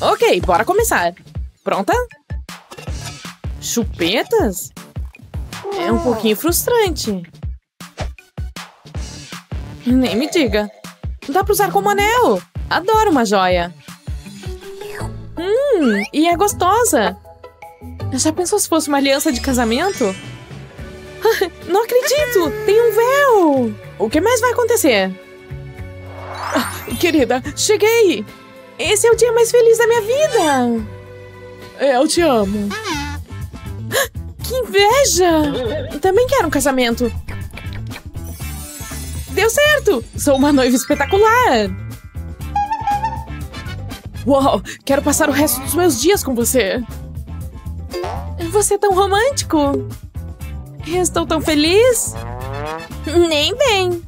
Ok, bora começar. Pronta? Chupetas? É um pouquinho frustrante. Nem me diga. Dá pra usar como anel. Adoro uma joia. Hum, e é gostosa. Já pensou se fosse uma aliança de casamento? Não acredito! Tem um véu! O que mais vai acontecer? Ah, querida, cheguei! Esse é o dia mais feliz da minha vida! É, eu te amo. Que inveja! Também quero um casamento. Deu certo! Sou uma noiva espetacular! Uau! Quero passar o resto dos meus dias com você! Você é tão romântico! Estou tão feliz! Nem bem!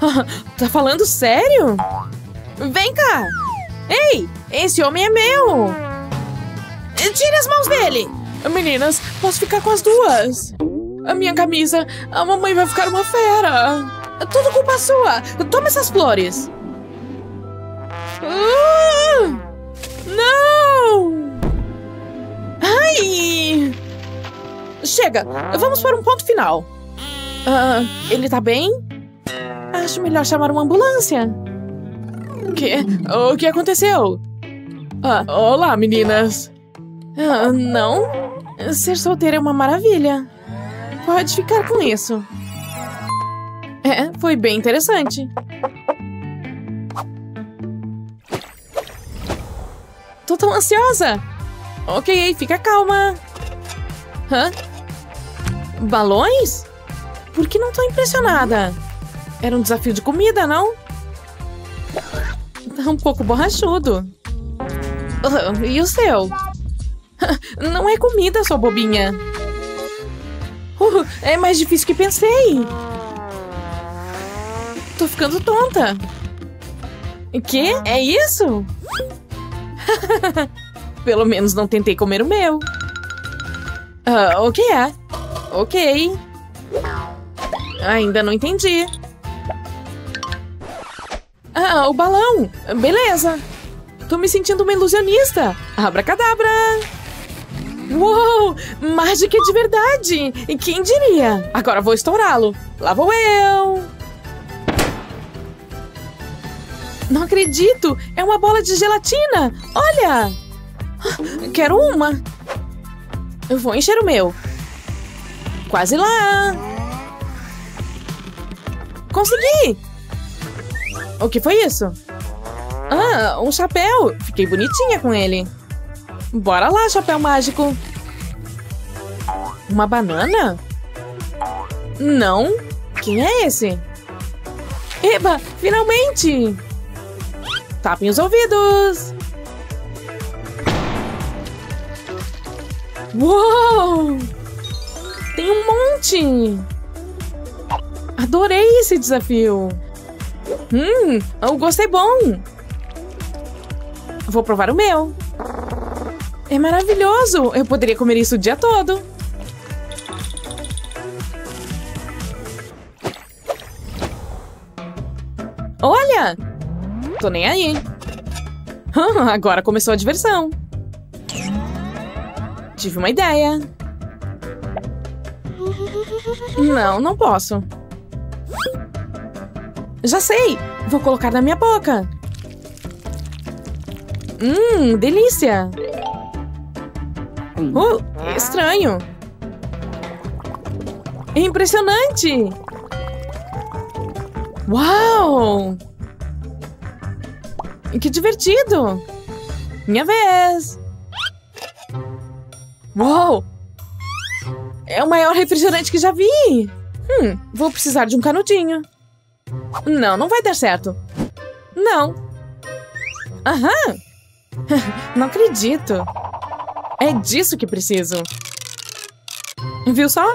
tá falando sério? Vem cá! Ei! Esse homem é meu! Tire as mãos dele! Meninas, posso ficar com as duas? A minha camisa, a mamãe vai ficar uma fera! Tudo culpa sua! Toma essas flores! Uh! Não! Ai! Chega! Vamos para um ponto final. Uh, ele tá bem? Acho melhor chamar uma ambulância. Que? O que aconteceu? Ah, olá, meninas. Ah, não? Ser solteira é uma maravilha. Pode ficar com isso. É, foi bem interessante. Tô tão ansiosa. Ok, fica calma. Hã? Balões? Por que não tô impressionada? Era um desafio de comida, não? Tá um pouco borrachudo. Uh, e o seu? Não é comida, sua bobinha. Uh, é mais difícil que pensei. Tô ficando tonta. Que? É isso? Pelo menos não tentei comer o meu. Uh, o que é? Ok. Ainda não entendi. Ah, o balão. Beleza. Tô me sentindo uma ilusionista. Abracadabra. Uou! Mágica de verdade! Quem diria? Agora vou estourá-lo. Lá vou eu! Não acredito! É uma bola de gelatina! Olha! Quero uma! Eu vou encher o meu. Quase lá! Consegui! O que foi isso? Ah, um chapéu! Fiquei bonitinha com ele. Bora lá, chapéu mágico! Uma banana? Não? Quem é esse? Eba, finalmente! Tapem os ouvidos! Uou! Tem um monte! Adorei esse desafio! Hum, o gosto é bom! Vou provar o meu! É maravilhoso! Eu poderia comer isso o dia todo! Olha! Tô nem aí! Agora começou a diversão! Tive uma ideia! Não, não posso. Já sei! Vou colocar na minha boca! Hum, delícia! Uh, estranho! Impressionante! Uau! Que divertido! Minha vez! Uau! É o maior refrigerante que já vi! Hum, vou precisar de um canudinho. Não, não vai dar certo. Não. Aham! não acredito. É disso que preciso. Viu só?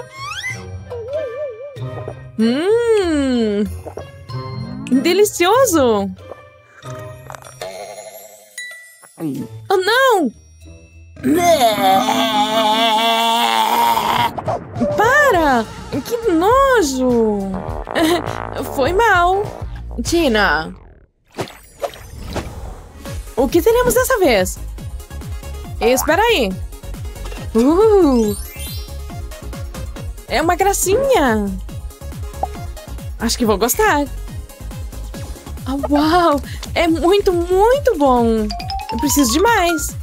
Hum! Delicioso! Oh, não! Para! Que nojo! Foi mal. Tina. O que teremos dessa vez? Espera aí. Uh, é uma gracinha. Acho que vou gostar. Oh, uau! É muito, muito bom. Eu preciso de mais.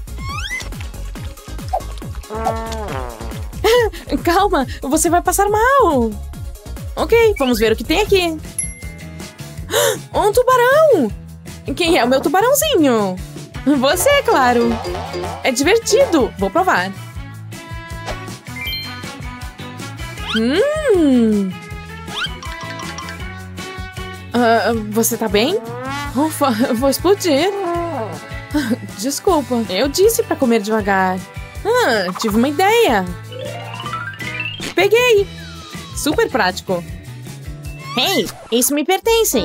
Calma, você vai passar mal. Ok, vamos ver o que tem aqui. Um tubarão! Quem é o meu tubarãozinho? Você, claro. É divertido. Vou provar. Hum. Uh, você tá bem? Ufa, vou explodir. Desculpa, eu disse pra comer devagar. Ah, tive uma ideia. Peguei. Super prático. Hey, isso me pertence.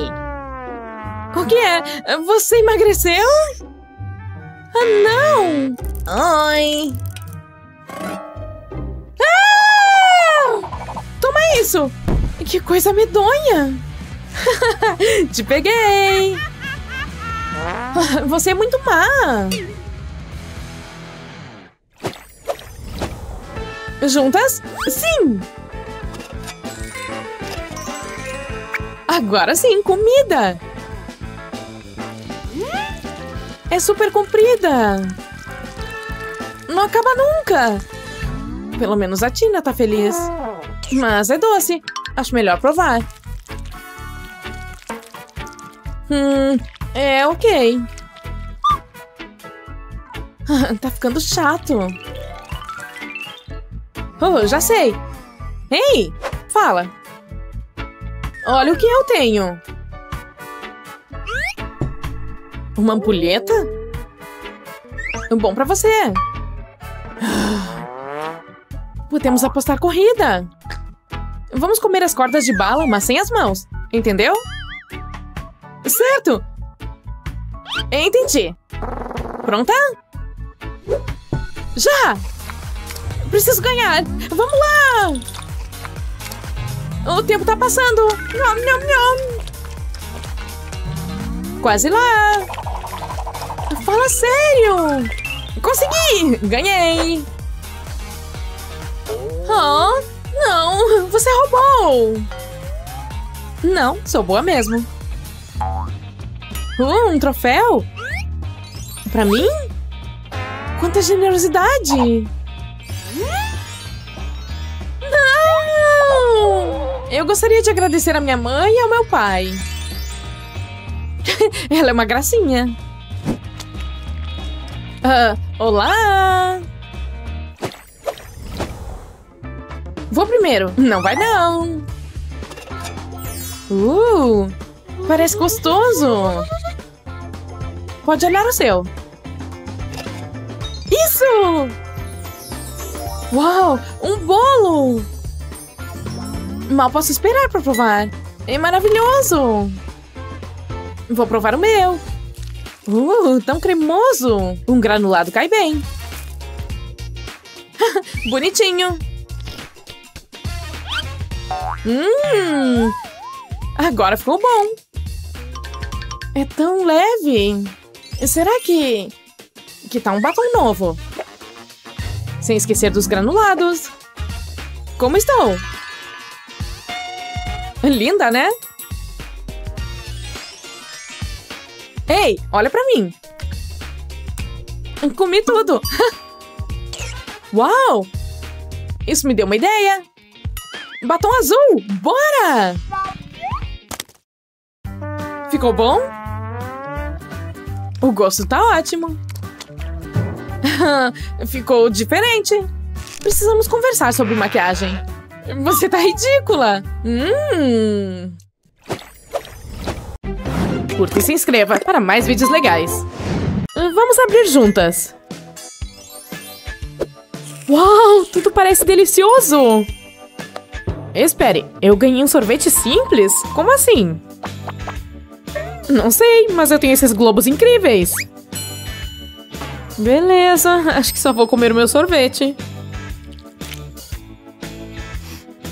O que é? Você emagreceu? Ah, não! Oi! Ah! Toma isso! Que coisa medonha! Te peguei! Você é muito má! Juntas? Sim! Agora sim, comida! É super comprida! Não acaba nunca! Pelo menos a Tina tá feliz. Mas é doce. Acho melhor provar. Hum, é ok. tá ficando chato. Oh, já sei. Ei, fala. Olha o que eu tenho. Uma ampulheta? Bom pra você. Podemos apostar corrida. Vamos comer as cordas de bala, mas sem as mãos. Entendeu? Certo! Entendi. Pronta? Já! Preciso ganhar! Vamos lá! O tempo tá passando! Nham, nham, nham. Quase lá! Fala sério! Consegui! Ganhei! Oh, não! Você roubou! Não, sou boa mesmo. Uh, um troféu? Pra mim? Quanta generosidade! Eu gostaria de agradecer a minha mãe e ao meu pai. Ela é uma gracinha. Uh, olá! Vou primeiro. Não vai não. Uh, parece gostoso. Pode olhar o seu. Isso! Uau, um bolo! Mal posso esperar para provar. É maravilhoso! Vou provar o meu. Uh, tão cremoso. Um granulado cai bem. Bonitinho. Hum, agora ficou bom. É tão leve. Será que... Que tá um batom novo? Sem esquecer dos granulados. Como estou? Linda, né? Ei, olha pra mim. Comi tudo. Uau! Isso me deu uma ideia. Batom azul, bora! Ficou bom? O gosto tá ótimo. Ficou diferente. Precisamos conversar sobre maquiagem. Você tá ridícula. Hum curta e se inscreva para mais vídeos legais. Vamos abrir juntas. Uau, tudo parece delicioso! Espere, eu ganhei um sorvete simples? Como assim? Não sei, mas eu tenho esses globos incríveis. Beleza, acho que só vou comer o meu sorvete.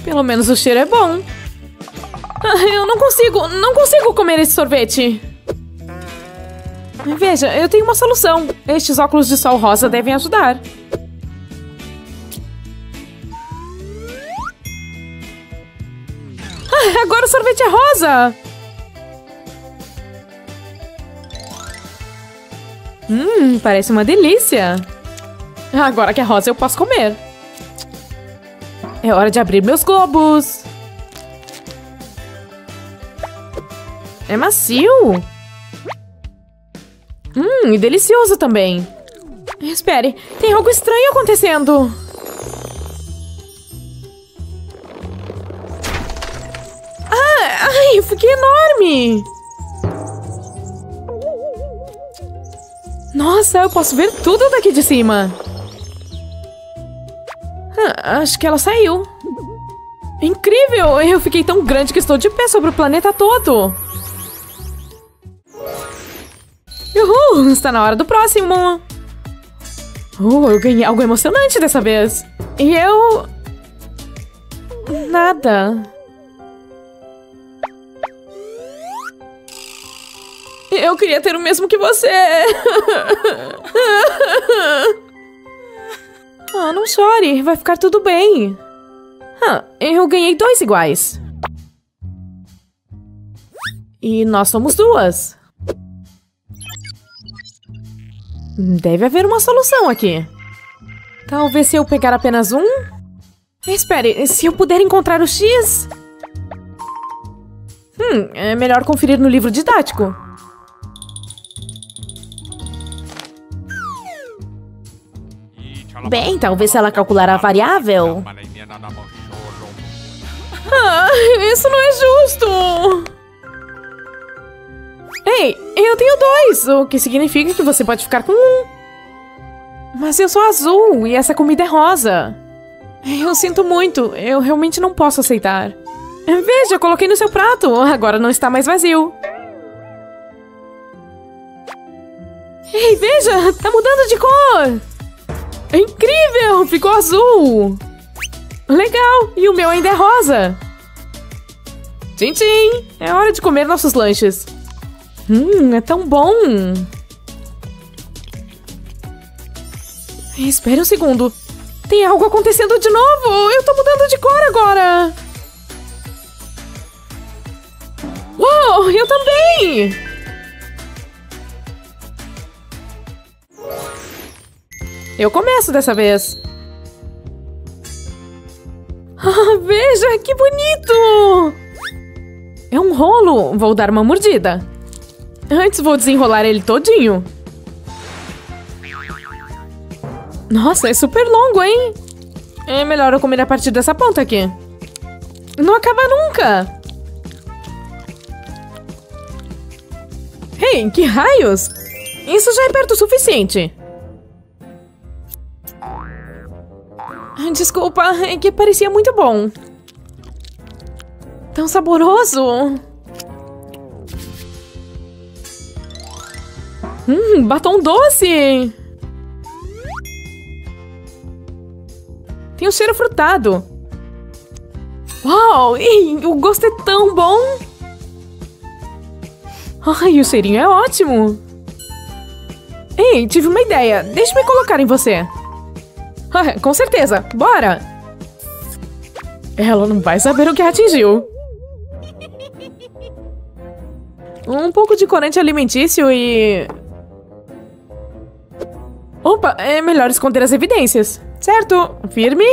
Pelo menos o cheiro é bom. Eu não consigo, não consigo comer esse sorvete. Veja, eu tenho uma solução. Estes óculos de sol rosa devem ajudar. Ah, agora o sorvete é rosa! Hum, parece uma delícia. Agora que é rosa, eu posso comer. É hora de abrir meus globos. É macio. Hum, e delicioso também. Espere, tem algo estranho acontecendo. Ah, ai, eu fiquei enorme. Nossa, eu posso ver tudo daqui de cima. Ah, acho que ela saiu. Incrível! Eu fiquei tão grande que estou de pé sobre o planeta todo. Uhul! Está na hora do próximo! Uh, eu ganhei algo emocionante dessa vez. E eu... Nada. Eu queria ter o mesmo que você. ah, não chore. Vai ficar tudo bem. Ah, eu ganhei dois iguais. E nós somos duas. Deve haver uma solução aqui. Talvez se eu pegar apenas um? Espere, se eu puder encontrar o X... Hum, é melhor conferir no livro didático. Bem, talvez ela calcular a variável... Ah, isso não é justo! Ei, eu tenho dois, o que significa que você pode ficar com um. Mas eu sou azul e essa comida é rosa. Eu sinto muito, eu realmente não posso aceitar. Veja, coloquei no seu prato, agora não está mais vazio. Ei, veja, tá mudando de cor. É incrível, ficou azul. Legal, e o meu ainda é rosa. Tchim, tchim, é hora de comer nossos lanches. Hum, é tão bom! Espere um segundo. Tem algo acontecendo de novo! Eu tô mudando de cor agora! Uou, eu também! Eu começo dessa vez. Ah, veja, que bonito! É um rolo. Vou dar uma mordida. Antes vou desenrolar ele todinho. Nossa, é super longo, hein? É melhor eu comer a partir dessa ponta aqui. Não acaba nunca! Ei, que raios! Isso já é perto o suficiente. Desculpa, é que parecia muito bom. Tão saboroso! Hum, batom doce! Tem um cheiro frutado. Uau! E o gosto é tão bom! Ai, o cheirinho é ótimo! Ei, tive uma ideia. Deixa-me colocar em você. Com certeza. Bora! Ela não vai saber o que atingiu. Um pouco de corante alimentício e... Opa, é melhor esconder as evidências. Certo, firme.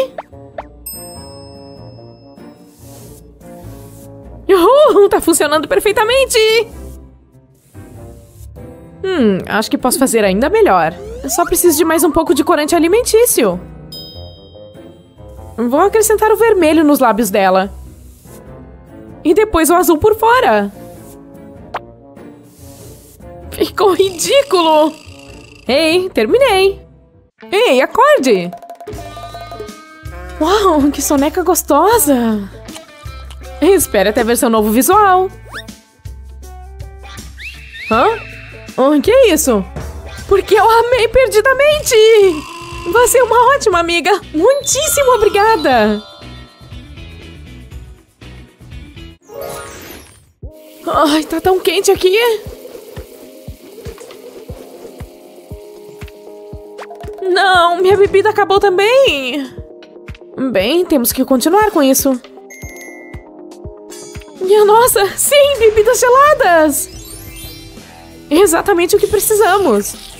Uhul, tá funcionando perfeitamente! Hum, acho que posso fazer ainda melhor. Eu só preciso de mais um pouco de corante alimentício. Vou acrescentar o vermelho nos lábios dela. E depois o azul por fora. Ficou ridículo! Ei, terminei! Ei, acorde! Uau, que soneca gostosa! Espere até ver seu novo visual. Hã? O que é isso? Porque eu amei perdidamente! Você é uma ótima amiga! Muitíssimo obrigada! Ai, tá tão quente aqui! Não, minha bebida acabou também. Bem, temos que continuar com isso. Minha nossa, sim, bebidas geladas! Exatamente o que precisamos.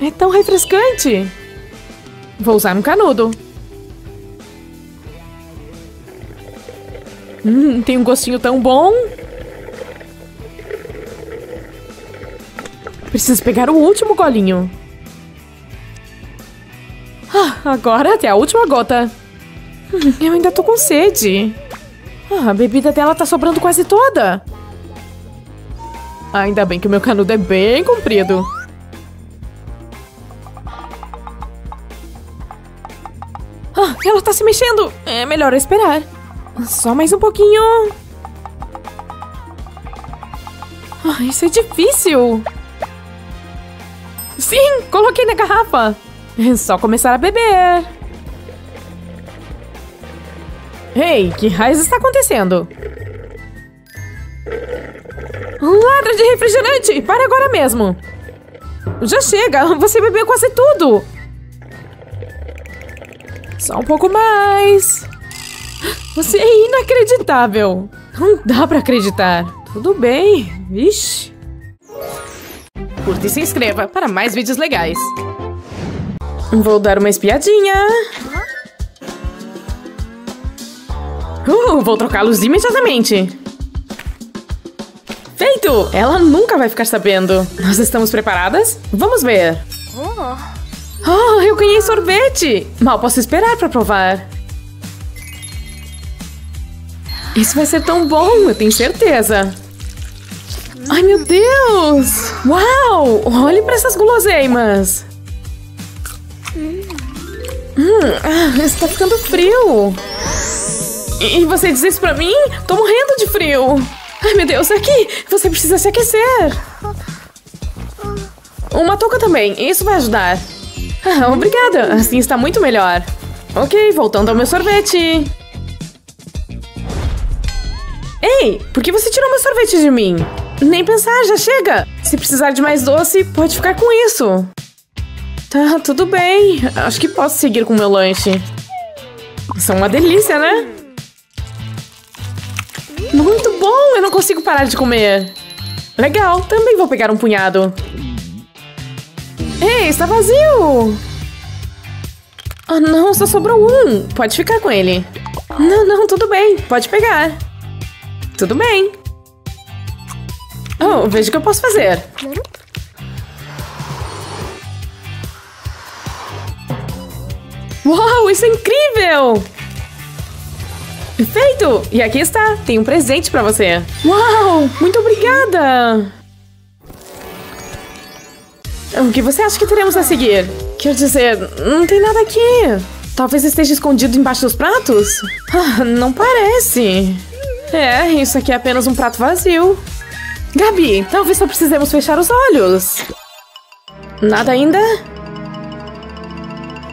É tão refrescante. Vou usar um canudo. Hum, tem um gostinho tão bom. Preciso pegar o último golinho. Ah, agora até a última gota. Hum, eu ainda tô com sede. Ah, a bebida dela tá sobrando quase toda. Ainda bem que o meu canudo é bem comprido. Ela tá se mexendo. É melhor esperar. Só mais um pouquinho. Ah, isso é difícil. Sim, coloquei na garrafa. É só começar a beber. Ei, que raios está acontecendo? Ladra de refrigerante! Para agora mesmo! Já chega! Você bebeu quase tudo! Só um pouco mais! Você é inacreditável! Não dá pra acreditar! Tudo bem! Vixe! Curta e se inscreva para mais vídeos legais! Vou dar uma espiadinha! Uh, vou trocá-los imediatamente. Feito! Ela nunca vai ficar sabendo. Nós estamos preparadas? Vamos ver. Oh, eu ganhei sorvete! Mal posso esperar para provar. Isso vai ser tão bom, eu tenho certeza. Ai, meu Deus! Uau! Olhe para essas guloseimas. Hum, ah, está ficando frio. E você diz isso pra mim? Tô morrendo de frio. Ai, meu Deus, aqui! Você precisa se aquecer. Uma touca também, isso vai ajudar. Obrigada, assim está muito melhor. Ok, voltando ao meu sorvete. Ei, por que você tirou meu sorvete de mim? Nem pensar, já chega. Se precisar de mais doce, pode ficar com isso. Tá, tudo bem. Acho que posso seguir com meu lanche. São uma delícia, né? Muito bom! Eu não consigo parar de comer. Legal, também vou pegar um punhado. Ei, está vazio! Oh, não, só sobrou um. Pode ficar com ele. Não, não, tudo bem. Pode pegar. Tudo bem. Oh, veja o que eu posso fazer. Uau, isso é incrível! Feito! E aqui está, tem um presente para você. Uau, muito obrigada! O que você acha que teremos a seguir? Quer dizer, não tem nada aqui. Talvez esteja escondido embaixo dos pratos? Ah, não parece. É, isso aqui é apenas um prato vazio. Gabi, talvez só precisemos fechar os olhos. Nada ainda?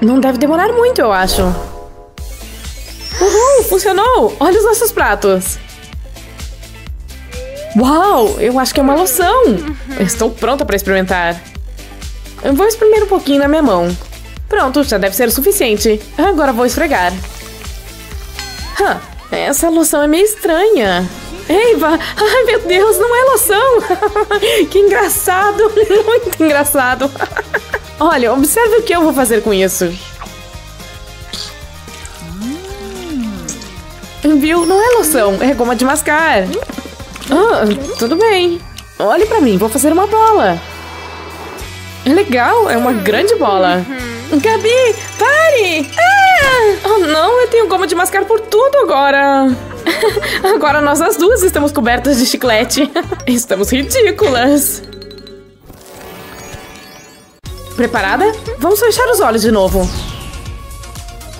Não deve demorar muito, eu acho. Uhul, funcionou! Olha os nossos pratos. Uau, eu acho que é uma loção. Estou pronta para experimentar. Vou espremer um pouquinho na minha mão. Pronto, já deve ser o suficiente. Agora vou esfregar. Hã, essa loção é meio estranha. Eiva! Ai, meu Deus, não é loção! que engraçado! Muito engraçado! Olha, observe o que eu vou fazer com isso. Viu? Não é loção, é goma de mascar. Ah, tudo bem. Olhe pra mim, vou fazer uma bola. É legal, é uma grande bola. Gabi, pare! Ah! Oh não, eu tenho goma de mascar por tudo agora. agora nós as duas estamos cobertas de chiclete. estamos ridículas. Preparada? Vamos fechar os olhos de novo.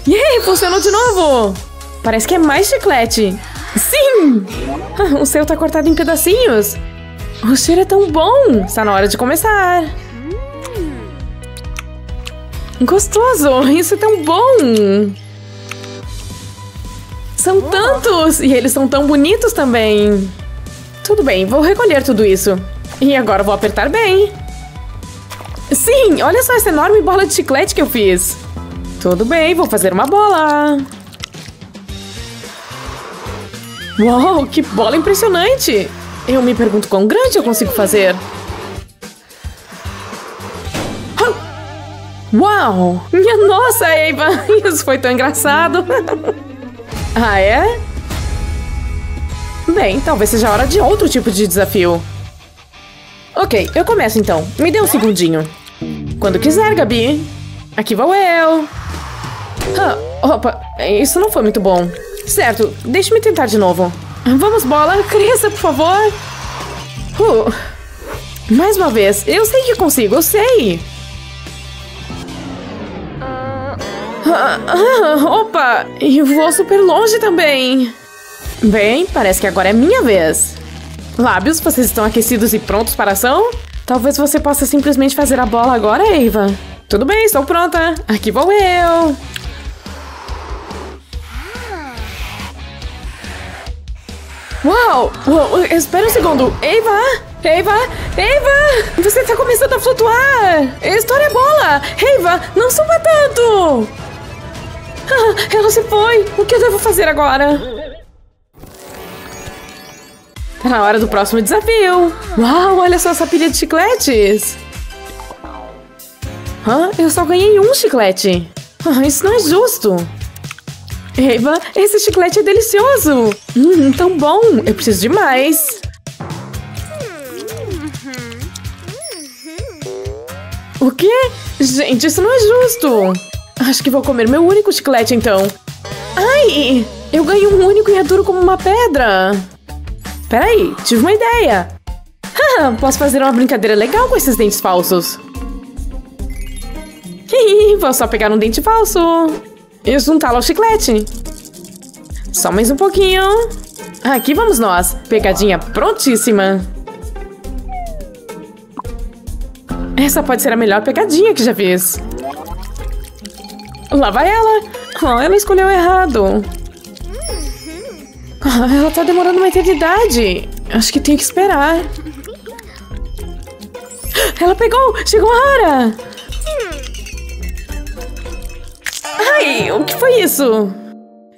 Yay, funcionou de novo! Parece que é mais chiclete. Sim! O seu tá cortado em pedacinhos. O cheiro é tão bom. Está na hora de começar. Gostoso! Isso é tão bom! São tantos! E eles são tão bonitos também. Tudo bem, vou recolher tudo isso. E agora vou apertar bem. Sim, olha só essa enorme bola de chiclete que eu fiz. Tudo bem, vou fazer uma bola. Uau, que bola impressionante! Eu me pergunto quão grande eu consigo fazer. Uau! Minha nossa, Eva! Isso foi tão engraçado! ah, é? Bem, talvez seja hora de outro tipo de desafio. Ok, eu começo então. Me dê um segundinho. Quando quiser, Gabi. Aqui vou eu. Ah, opa, isso não foi muito bom. Certo, deixe-me tentar de novo. Vamos, bola, cresça, por favor. Uh, mais uma vez, eu sei que consigo, eu sei. Ah, ah, opa, e vou super longe também. Bem, parece que agora é minha vez. Lábios, vocês estão aquecidos e prontos para a ação? Talvez você possa simplesmente fazer a bola agora, Eva. Tudo bem, estou pronta. Aqui vou eu. Uau! Espera um segundo! Eva! Eva! Eva! Você está começando a flutuar! Estoure a bola! Eva, não suba tanto! Ah, ela se foi! O que eu devo fazer agora? Tá na hora do próximo desafio! Uau, olha só essa pilha de chicletes! Hã? Eu só ganhei um chiclete! Ah, isso não é justo! Eva, esse chiclete é delicioso! Hum, tão bom! Eu preciso de mais! O quê? Gente, isso não é justo! Acho que vou comer meu único chiclete, então. Ai! Eu ganho um único e é duro como uma pedra! Peraí, tive uma ideia! Posso fazer uma brincadeira legal com esses dentes falsos. Vou só pegar um dente falso e juntá-lo ao chiclete. Só mais um pouquinho. Aqui vamos nós. Pegadinha prontíssima. Essa pode ser a melhor pegadinha que já fiz. Lá vai ela. Oh, ela escolheu errado. Oh, ela tá demorando uma eternidade. Acho que tenho que esperar. Ela pegou! Chegou a hora! Ai, o que foi isso?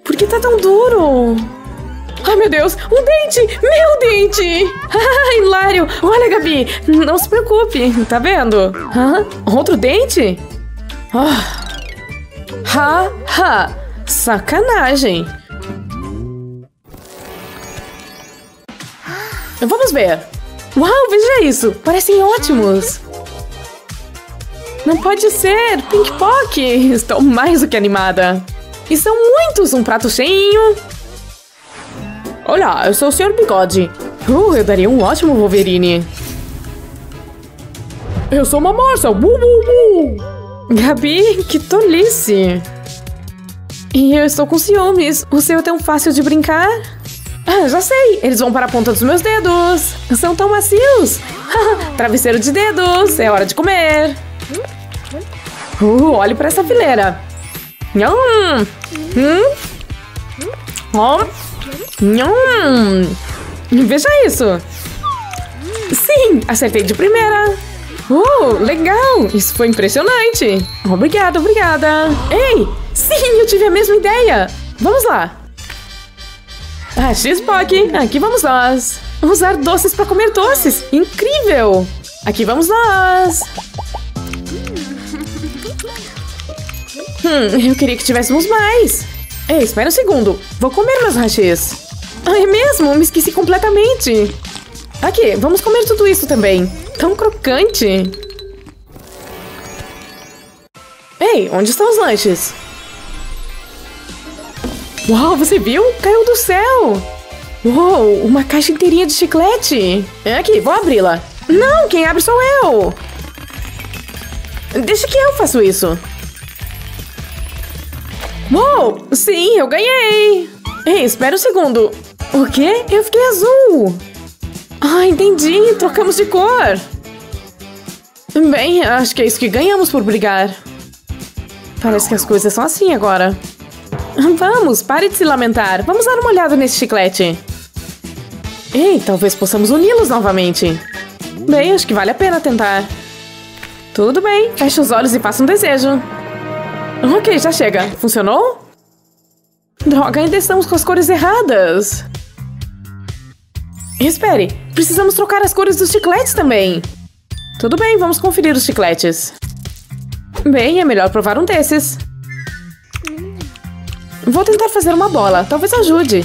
Por que tá tão duro? Ai, meu Deus, um dente! Meu dente! Ah, hilário! Olha, Gabi, não se preocupe, tá vendo? Hã? Outro dente? Ah. Ha, ha! Sacanagem! Vamos ver! Uau, veja isso! Parecem ótimos! Não pode ser! Pink Pock! Estou mais do que animada! E são muitos! Um prato cheinho! Olha, eu sou o Sr. Bigode. Uh, eu daria um ótimo Wolverine. Eu sou uma morsa! Uh, uh, uh. Gabi, que tolice! E eu estou com ciúmes. O seu é tão fácil de brincar? Ah, já sei! Eles vão para a ponta dos meus dedos! São tão macios! Travesseiro de dedos! É hora de comer! Uh, olhe para essa fileira. Nham! Hum? Oh. Nham! Veja isso. Sim, acertei de primeira. Uh, legal! Isso foi impressionante. Obrigada, obrigada. Ei, sim, eu tive a mesma ideia. Vamos lá. Ah, X-Pock, aqui vamos nós. Usar doces para comer doces. Incrível! Aqui vamos nós. Hum, eu queria que tivéssemos mais. Ei, espera um segundo. Vou comer meus rachês. Ah, é mesmo? Me esqueci completamente. Aqui, vamos comer tudo isso também. Tão crocante. Ei, onde estão os lanches? Uau, você viu? Caiu do céu. Uou, uma caixa inteirinha de chiclete. É aqui, vou abri-la. Não, quem abre sou eu. Deixa que eu faço isso. Uou! Sim, eu ganhei! Ei, espera um segundo. O quê? Eu fiquei azul. Ah, entendi. Trocamos de cor. Bem, acho que é isso que ganhamos por brigar. Parece que as coisas são assim agora. Vamos, pare de se lamentar. Vamos dar uma olhada nesse chiclete. Ei, talvez possamos uni-los novamente. Bem, acho que vale a pena tentar. Tudo bem, feche os olhos e faça um desejo. Ok, já chega. Funcionou? Droga, ainda estamos com as cores erradas. Espere, precisamos trocar as cores dos chicletes também. Tudo bem, vamos conferir os chicletes. Bem, é melhor provar um desses. Vou tentar fazer uma bola, talvez ajude.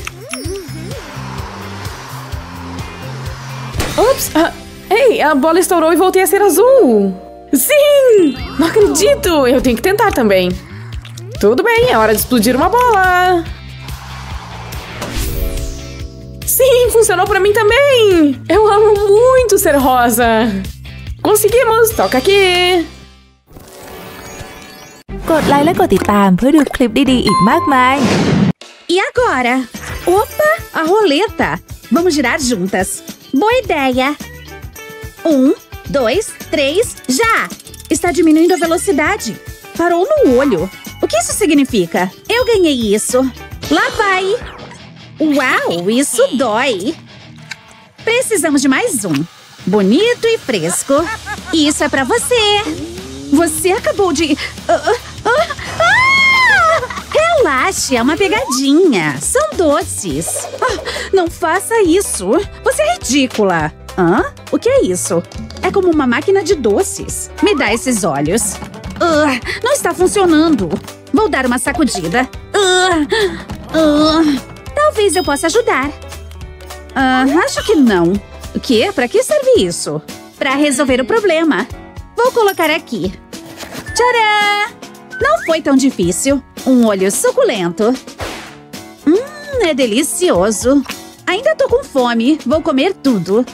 Ups! Ah, ei, a bola estourou e voltei a ser azul! Sim! Não acredito! Eu tenho que tentar também. Tudo bem, é hora de explodir uma bola! Sim, funcionou pra mí também! Eu amo muito ser rosa! Conseguimos! Toca aqui! กดไลค์และกดติดตามเพื่อดูคลิปดีๆ อีกมากมาย E agora? Opa, a roleta! Vamos girar juntas. Boa ideia! Um, dois, três, já! Está diminuindo a velocidade. Parou no olho. O que isso significa? Eu ganhei isso. Lá vai! Uau, isso dói! Precisamos de mais um. Bonito e fresco. Isso é pra você. Você acabou de. Ah, ah, ah, ah! Relaxe, é uma pegadinha. São doces. Não faça isso. Você é ridícula. Hã? O que é isso? É como uma máquina de doces. Me dá esses olhos. Não está funcionando. Vou dar uma sacudida. Talvez eu possa ajudar. Ah, acho que não. O quê? Para que serve isso? Para resolver o problema. Vou colocar aqui. Tcharam! Não foi tão difícil. Um olho suculento. Hum, é delicioso. Ainda tô com fome. Vou comer tudo.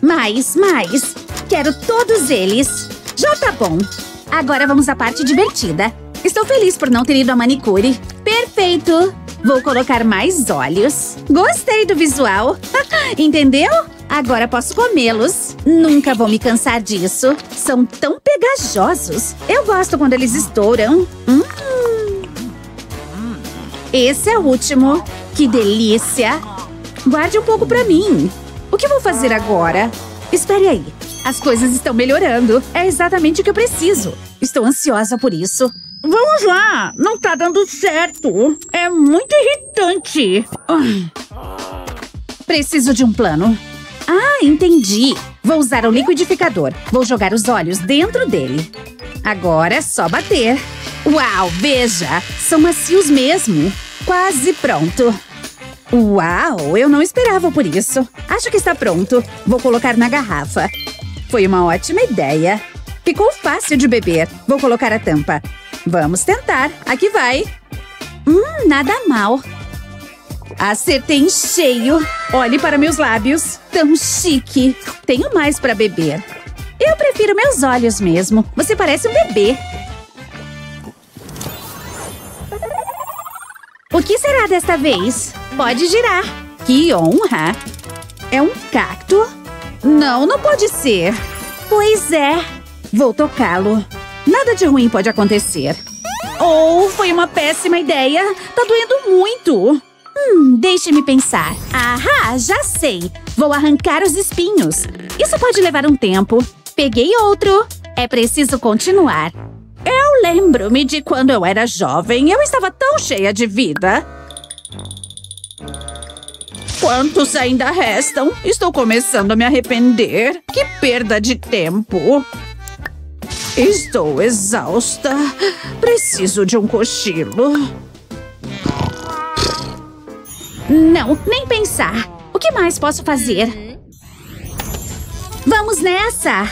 Mais, mais. Quero todos eles. Já tá bom. Agora vamos à parte divertida. Estou feliz por não ter ido à manicure. Perfeito! Vou colocar mais olhos. Gostei do visual. Entendeu? Agora posso comê-los. Nunca vou me cansar disso. São tão pegajosos. Eu gosto quando eles estouram. Hum. Esse é o último. Que delícia! Guarde um pouco pra mim. O que vou fazer agora? Espere aí. As coisas estão melhorando. É exatamente o que eu preciso. Estou ansiosa por isso. Vamos lá! Não tá dando certo! É muito irritante! Preciso de um plano. Ah, entendi! Vou usar o liquidificador. Vou jogar os olhos dentro dele. Agora é só bater. Uau, veja! São macios mesmo. Quase pronto. Uau, eu não esperava por isso. Acho que está pronto. Vou colocar na garrafa. Foi uma ótima ideia. Ficou fácil de beber. Vou colocar a tampa. Vamos tentar. Aqui vai. Hum, nada mal. Acertei em cheio. Olhe para meus lábios. Tão chique. Tenho mais para beber. Eu prefiro meus olhos mesmo. Você parece um bebê. O que será desta vez? Pode girar. Que honra! É um cacto? Não, não pode ser. Pois é. Vou tocá-lo. Nada de ruim pode acontecer. Ou oh, foi uma péssima ideia. Tá doendo muito. Hum, deixe-me pensar. Ahá, já sei. Vou arrancar os espinhos. Isso pode levar um tempo. Peguei outro. É preciso continuar. Eu lembro-me de quando eu era jovem. Eu estava tão cheia de vida. Quantos ainda restam? Estou começando a me arrepender. Que perda de tempo. Estou exausta. Preciso de um cochilo. Não, nem pensar. O que mais posso fazer? Vamos nessa!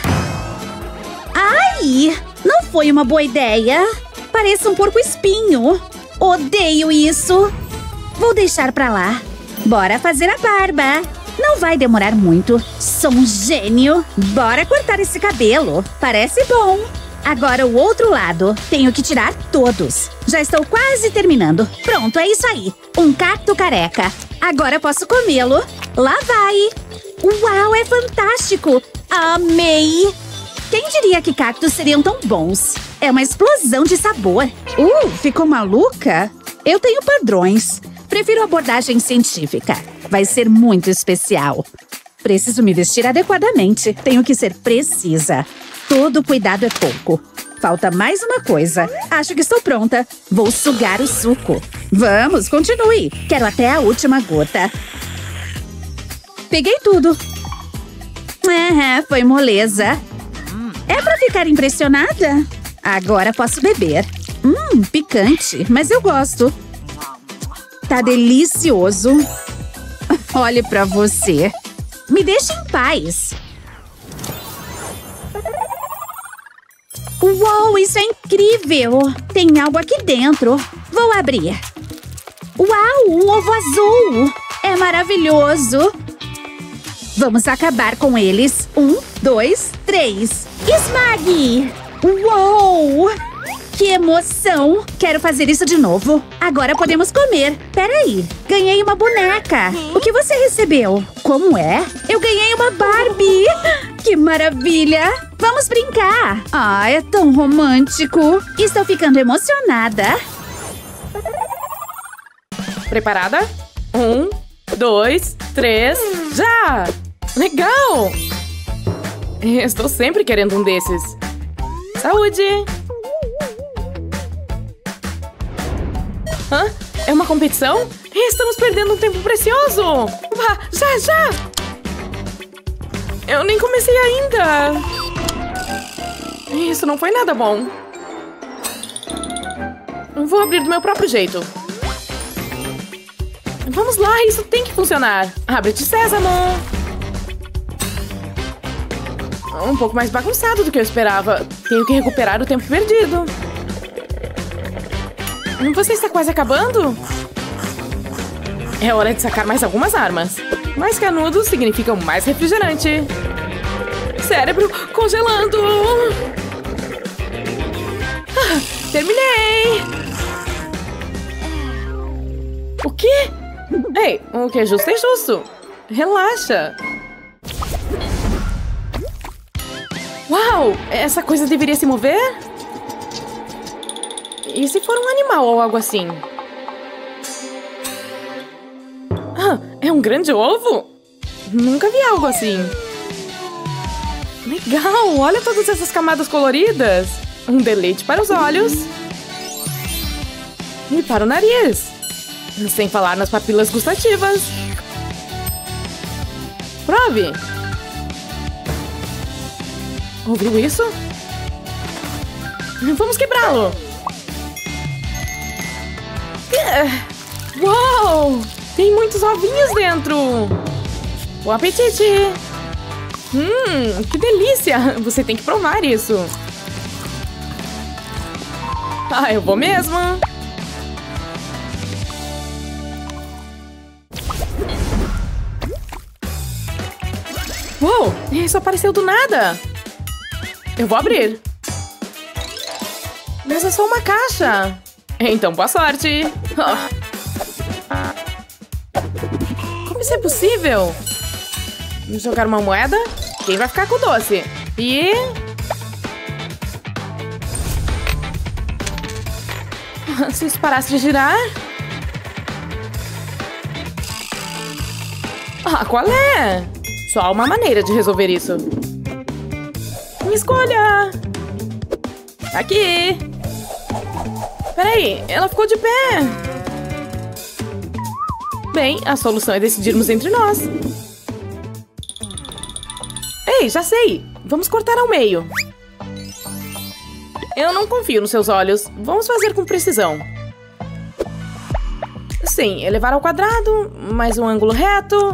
Ai! Não foi uma boa ideia. Parece um porco-espinho. Odeio isso. Vou deixar pra lá. Bora fazer a barba. Não vai demorar muito. Sou um gênio. Bora cortar esse cabelo. Parece bom. Agora o outro lado. Tenho que tirar todos. Já estou quase terminando. Pronto, é isso aí. Um cacto careca. Agora posso comê-lo. Lá vai. Uau, é fantástico. Amei. Quem diria que cactos seriam tão bons? É uma explosão de sabor. Uh, ficou maluca? Eu tenho padrões. Prefiro abordagem científica. Vai ser muito especial. Preciso me vestir adequadamente. Tenho que ser precisa. Todo cuidado é pouco. Falta mais uma coisa. Acho que estou pronta. Vou sugar o suco. Vamos, continue. Quero até a última gota. Peguei tudo. É, foi moleza. É pra ficar impressionada? Agora posso beber. Hum, picante, mas eu gosto. Tá delicioso. Olhe pra você. Me deixe em paz. Uau, isso é incrível! Tem algo aqui dentro. Vou abrir. Uau, um ovo azul! É maravilhoso! Vamos acabar com eles. Um, dois, três. Esmague! Uou! Que emoção! Quero fazer isso de novo. Agora podemos comer. Peraí, ganhei uma boneca. O que você recebeu? Como é? Eu ganhei uma Barbie! Que maravilha! Vamos brincar! Ah, é tão romântico. Estou ficando emocionada. Preparada? Um, dois, três, já! Legal! Estou sempre querendo um desses. Saúde! Hã? É uma competição? Estamos perdendo um tempo precioso! Vá, já, já! Eu nem comecei ainda! Isso não foi nada bom. Vou abrir do meu próprio jeito. Vamos lá, isso tem que funcionar. Abre-te, Sésamo! Um pouco mais bagunçado do que eu esperava. Tenho que recuperar o tempo perdido. Você está quase acabando? É hora de sacar mais algumas armas. Mais canudo significa mais refrigerante. Cérebro congelando! Ah, terminei! O quê? Ei, o que é justo é justo. Relaxa. Uau! Essa coisa deveria se mover? E se for um animal ou algo assim? Ah, é um grande ovo? Nunca vi algo assim. Legal! Olha todas essas camadas coloridas! Um deleite para os olhos. E para o nariz. Sem falar nas papilas gustativas. Prove! Ouviu isso? Vamos quebrá-lo! Uau! Tem muitos ovinhos dentro! Bom apetite! Hum, que delícia! Você tem que provar isso! Ah, eu vou mesmo! Uou! Isso apareceu do nada! Eu vou abrir! Mas é só uma caixa! Então, boa sorte! Como isso é possível? Vamos jogar uma moeda? Quem vai ficar com o doce? E... Se isso parasse de girar... Ah, qual é? Só há uma maneira de resolver isso. Me escolha! Aqui! Peraí, ela ficou de pé! Bem, a solução é decidirmos entre nós. Ei, já sei! Vamos cortar ao meio. Eu não confio nos seus olhos. Vamos fazer com precisão. Sim, elevar ao quadrado, mais um ângulo reto.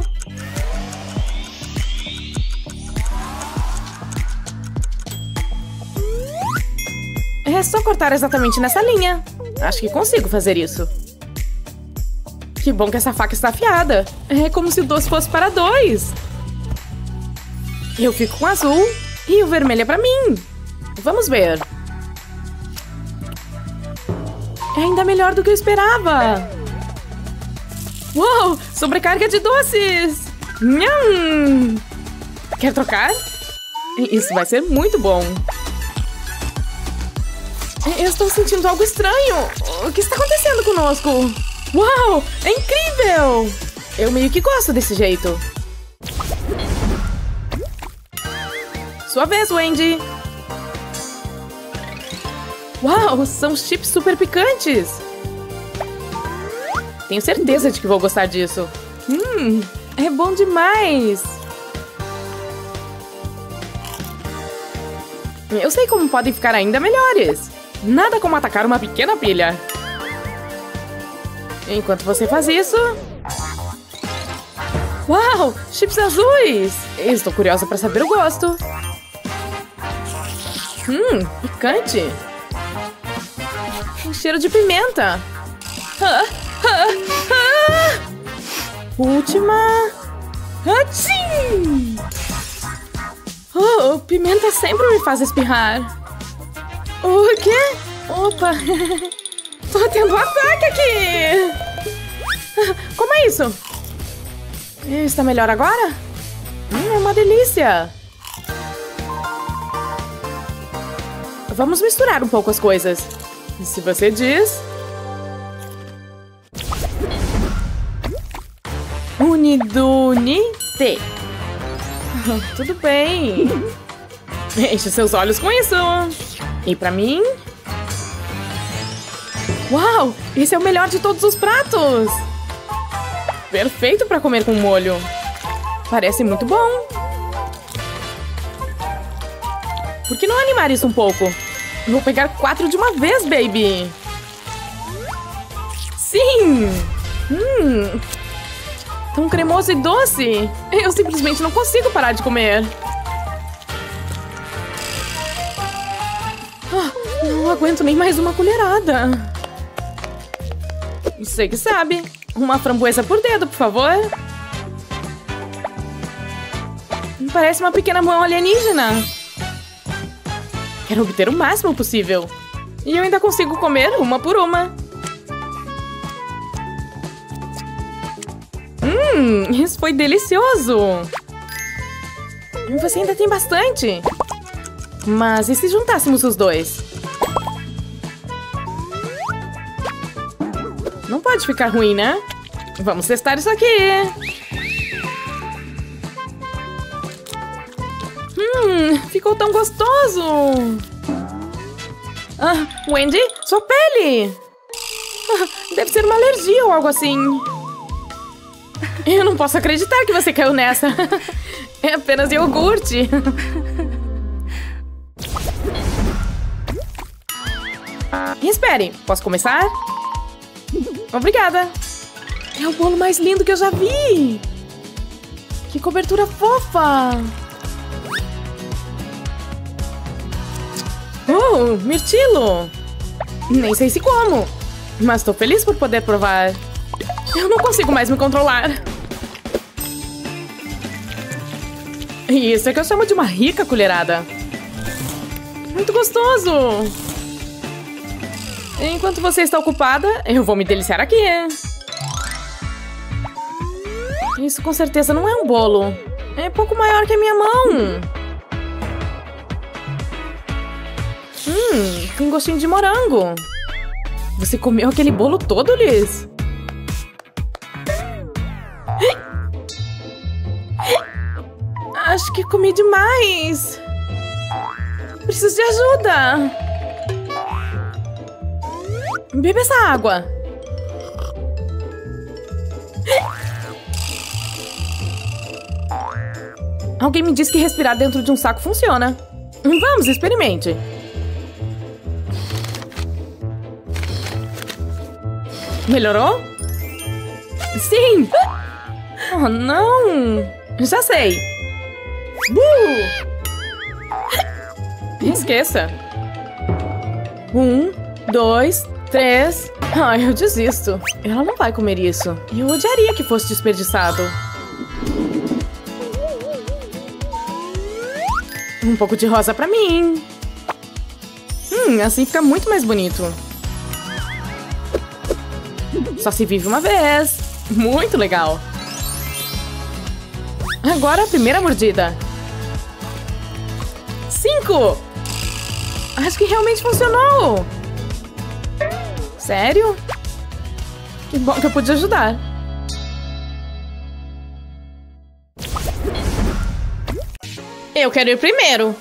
É só cortar exatamente nessa linha. Acho que consigo fazer isso. Que bom que essa faca está afiada. É como se o doce fosse para dois. Eu fico com azul e o vermelho é para mim. Vamos ver. É ainda melhor do que eu esperava. Uou! Sobrecarga de doces! Nham! Quer trocar? Isso vai ser muito bom. Eu estou sentindo algo estranho. O que está acontecendo conosco? Uau! É incrível! Eu meio que gosto desse jeito. Sua vez, Wendy. Uau, são chips super picantes. Tenho certeza de que vou gostar disso. Hum, é bom demais. Eu sei como podem ficar ainda melhores. Nada como atacar uma pequena pilha. Enquanto você faz isso... Uau! Chips azuis! Estou curiosa para saber o gosto. Hum, picante. Um cheiro de pimenta. Ah, ah, ah. Última. Atchim! Oh, pimenta sempre me faz espirrar. O quê? Opa! Tô tendo um ataque aqui! Como é isso? Está melhor agora? Hum, é uma delícia! Vamos misturar um pouco as coisas. Se você diz... Unidunite. Tudo bem. Enche seus olhos com isso. E pra mim... Uau! Esse é o melhor de todos os pratos! Perfeito para comer com molho. Parece muito bom. Por que não animar isso um pouco? Vou pegar quatro de uma vez, baby! Sim! Hum! Tão cremoso e doce! Eu simplesmente não consigo parar de comer. Não aguento nem mais uma colherada. Você que sabe. Uma framboesa por dedo, por favor. Parece uma pequena mão alienígena. Quero obter o máximo possível. E eu ainda consigo comer uma por uma. Hum, isso foi delicioso. Você ainda tem bastante. Mas e se juntássemos os dois? Não pode ficar ruim, né? Vamos testar isso aqui. Hum, ficou tão gostoso. Ah, Wendy, sua pele. Ah, deve ser uma alergia ou algo assim. Eu não posso acreditar que você caiu nessa. É apenas iogurte. espere, posso começar? Obrigada! É o bolo mais lindo que eu já vi! Que cobertura fofa! Oh, mirtilo! Nem sei se como, mas tô feliz por poder provar. Eu não consigo mais me controlar. Isso é que eu chamo de uma rica colherada. Muito gostoso! Enquanto você está ocupada, eu vou me deliciar aqui. Isso com certeza não é um bolo. É pouco maior que a minha mão. Hum, com gostinho de morango. Você comeu aquele bolo todo, Liz? Acho que comi demais. Preciso de ajuda. Beba essa água. Alguém me disse que respirar dentro de um saco funciona. Vamos, experimente. Melhorou? Sim! Oh, não! Já sei! Uh! Esqueça! Um, dois, Três. Ai, eu desisto. Ela não vai comer isso. Eu odiaria que fosse desperdiçado. Um pouco de rosa pra mim. Hum, assim fica muito mais bonito. Só se vive uma vez. Muito legal. Agora a primeira mordida. Cinco! Acho que realmente funcionou! Sério? Que bom que eu pude ajudar. Eu quero ir primeiro.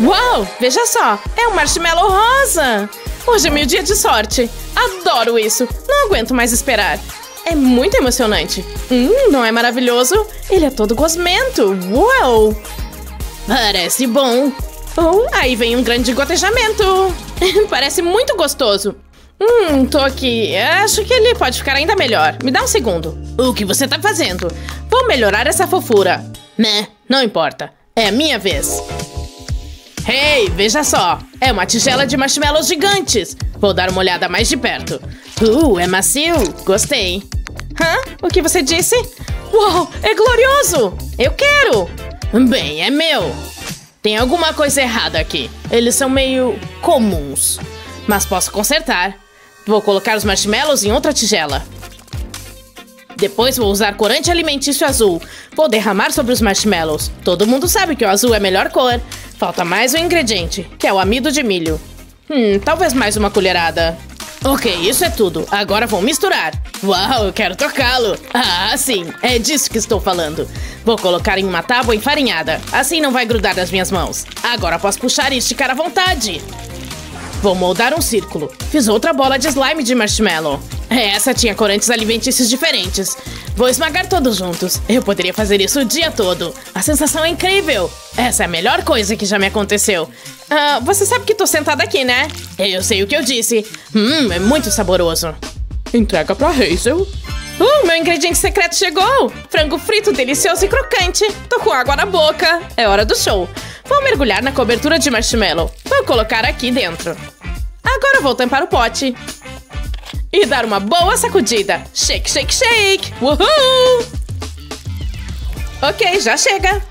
Uau, veja só, é um marshmallow rosa. Hoje é meu dia de sorte. Adoro isso. Não aguento mais esperar. É muito emocionante. Hum, não é maravilhoso? Ele é todo gosmento. Uau! Parece bom. Oh, aí vem um grande gotejamento. Parece muito gostoso. Hum, tô aqui. Acho que ele pode ficar ainda melhor. Me dá um segundo. O que você tá fazendo? Vou melhorar essa fofura. Né, não importa. É a minha vez. Hey, veja só. É uma tigela de marshmallows gigantes. Vou dar uma olhada mais de perto. Uh, é macio. Gostei. Hã? O que você disse? Uau, é glorioso! Eu quero! Bem, é meu. Tem alguma coisa errada aqui. Eles são meio comuns. Mas posso consertar. Vou colocar os marshmallows em outra tigela. Depois vou usar corante alimentício azul. Vou derramar sobre os marshmallows. Todo mundo sabe que o azul é a melhor cor. Falta mais um ingrediente, que é o amido de milho. Hum, talvez mais uma colherada. Ok, isso é tudo. Agora vou misturar. Uau, eu quero tocá-lo. Ah, sim, é disso que estou falando. Vou colocar em uma tábua enfarinhada. Assim não vai grudar nas minhas mãos. Agora posso puxar e esticar à vontade. Vou moldar um círculo. Fiz outra bola de slime de marshmallow. Essa tinha corantes alimentícios diferentes. Vou esmagar todos juntos. Eu poderia fazer isso o dia todo. A sensação é incrível. Essa é a melhor coisa que já me aconteceu. Ah, você sabe que tô sentada aqui, né? Eu sei o que eu disse. Hum, é muito saboroso. Entrega pra Hazel. Uh, meu ingrediente secreto chegou! Frango frito delicioso e crocante. Tô com água na boca. É hora do show. Vou mergulhar na cobertura de marshmallow. Vou colocar aqui dentro. Agora vou tampar o pote. E dar uma boa sacudida. Shake, shake, shake! Uhul! Ok, já chega.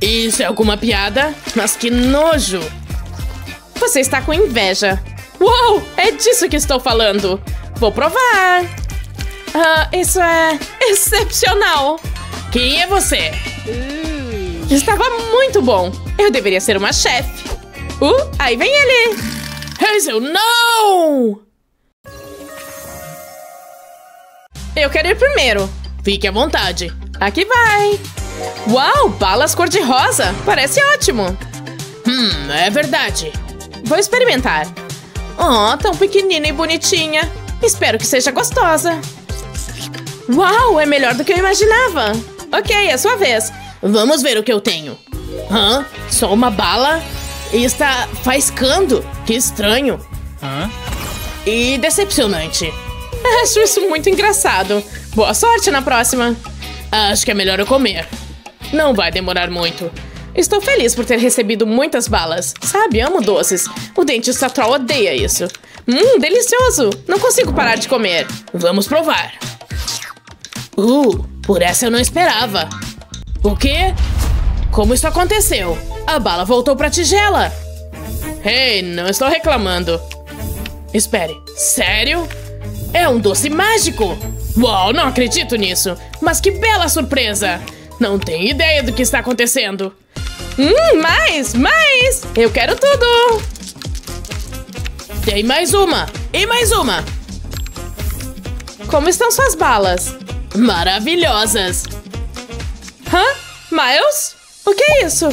Isso é alguma piada? Mas que nojo! Você está com inveja. Uou! É disso que estou falando. Vou provar. Ah, isso é excepcional. Quem é você? Estava muito bom. Eu deveria ser uma chefe. Uh, aí vem ele. Hazel, não! Eu quero ir primeiro. Fique à vontade. Aqui vai. Uau, balas cor-de-rosa. Parece ótimo. Hum, é verdade. Vou experimentar. Oh, tão pequenina e bonitinha. Espero que seja gostosa. Uau, é melhor do que eu imaginava. Ok, é sua vez. Vamos ver o que eu tenho. Hã? Só uma bala? E está faiscando. Que estranho. Hã? E decepcionante. Acho isso muito engraçado. Boa sorte na próxima. Acho que é melhor eu comer. Não vai demorar muito. Estou feliz por ter recebido muitas balas. Sabe, amo doces. O dentista troll odeia isso. Hum, delicioso. Não consigo parar de comer. Vamos provar. Uh, por essa eu não esperava. O quê? Como isso aconteceu? A bala voltou pra tigela. Ei, não estou reclamando. Espere, sério? É um doce mágico! Uau, não acredito nisso! Mas que bela surpresa! Não tenho ideia do que está acontecendo. Hum, mais, mais! Eu quero tudo! Tem mais uma! E mais uma! Como estão suas balas? Maravilhosas! Hã? Miles? O que é isso?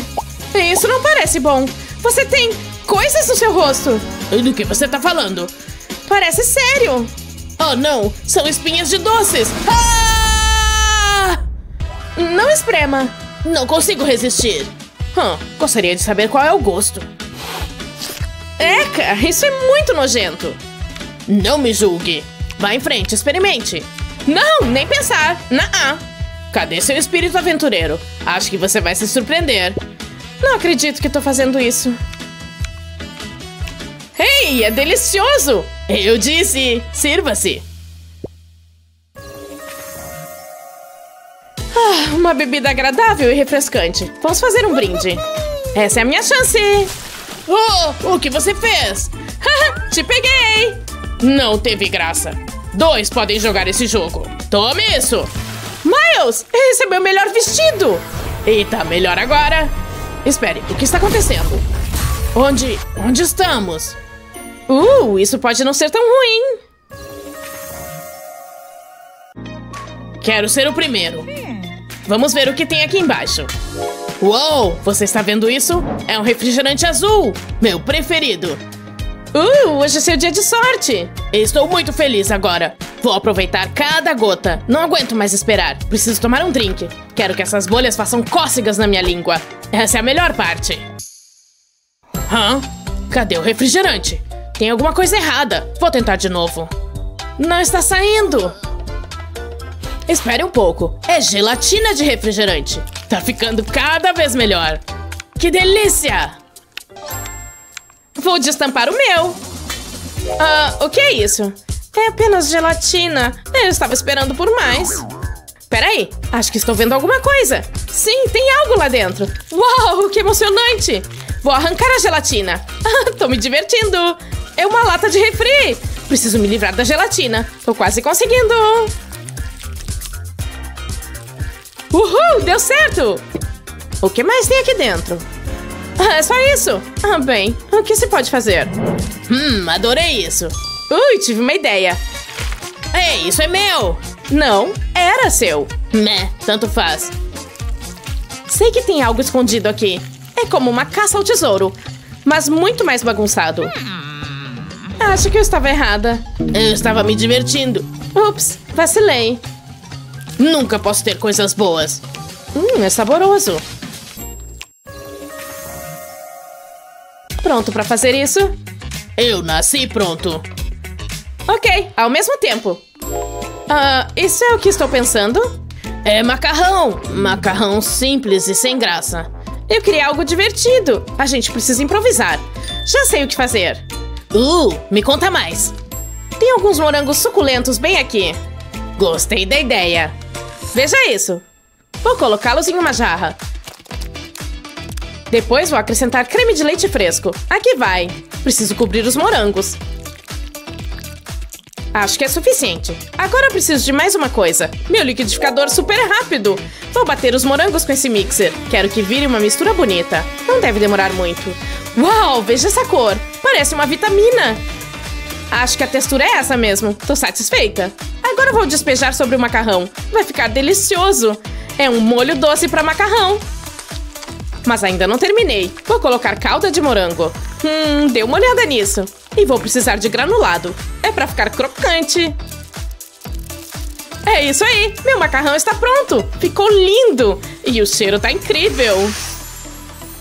Isso não parece bom. Você tem coisas no seu rosto. Do que você tá falando? Parece sério. Oh, não! São espinhas de doces! Ah! Não esprema. Não consigo resistir. Hum, gostaria de saber qual é o gosto. Eca, isso é muito nojento. Não me julgue. Vá em frente, experimente. Não, nem pensar. Não. Cadê seu espírito aventureiro? Acho que você vai se surpreender. Não acredito que tô fazendo isso. Ei, é delicioso! Eu disse, sirva-se. Ah, uma bebida agradável e refrescante. Vamos fazer um brinde. Essa é a minha chance. Oh, o que você fez? Te peguei! Não teve graça. Dois podem jogar esse jogo. Tome isso! Miles, é meu melhor vestido! Eita, melhor agora. Espere, o que está acontecendo? Onde... onde estamos? Uh, isso pode não ser tão ruim. Quero ser o primeiro. Vamos ver o que tem aqui embaixo. Uou, você está vendo isso? É um refrigerante azul, meu preferido. Uh, hoje é seu dia de sorte. Estou muito feliz agora. Vou aproveitar cada gota. Não aguento mais esperar. Preciso tomar um drink. Quero que essas bolhas façam cócegas na minha língua. Essa é a melhor parte. Hã? Cadê o refrigerante? Tem alguma coisa errada. Vou tentar de novo. Não está saindo. Espere um pouco. É gelatina de refrigerante. Tá ficando cada vez melhor. Que delícia! Vou destampar o meu. Ah, o que é isso? É apenas gelatina. Eu estava esperando por mais. Peraí, acho que estou vendo alguma coisa. Sim, tem algo lá dentro. Uau, que emocionante! Vou arrancar a gelatina. Ah, tô me divertindo. É uma lata de refri. Preciso me livrar da gelatina. Tô quase conseguindo. Uhul, deu certo! O que mais tem aqui dentro? Ah, é só isso? Ah, bem, o que se pode fazer? Hum, adorei isso. Ui, tive uma ideia. Ei, isso é meu! Não, era seu. Meh, tanto faz. Sei que tem algo escondido aqui. É como uma caça ao tesouro, mas muito mais bagunçado. Acho que eu estava errada. Eu estava me divertindo. Ups, vacilei. Nunca posso ter coisas boas. Hum, é saboroso. Pronto para fazer isso? Eu nasci pronto. Ok, ao mesmo tempo. Ah, uh, isso é o que estou pensando? É macarrão. Macarrão simples e sem graça. Eu queria algo divertido. A gente precisa improvisar. Já sei o que fazer. Uh, me conta mais. Tem alguns morangos suculentos bem aqui. Gostei da ideia. Veja isso. Vou colocá-los em uma jarra. Depois vou acrescentar creme de leite fresco. Aqui vai. Preciso cobrir os morangos. Acho que é suficiente. Agora preciso de mais uma coisa. Meu liquidificador super rápido. Vou bater os morangos com esse mixer. Quero que vire uma mistura bonita. Não deve demorar muito. Uau, veja essa cor. Parece uma vitamina. Acho que a textura é essa mesmo. Tô satisfeita. Agora vou despejar sobre o macarrão. Vai ficar delicioso. É um molho doce para macarrão. Mas ainda não terminei. Vou colocar calda de morango. Hum, dê uma olhada nisso. E vou precisar de granulado. É para ficar crocante. É isso aí. Meu macarrão está pronto. Ficou lindo. E o cheiro tá incrível.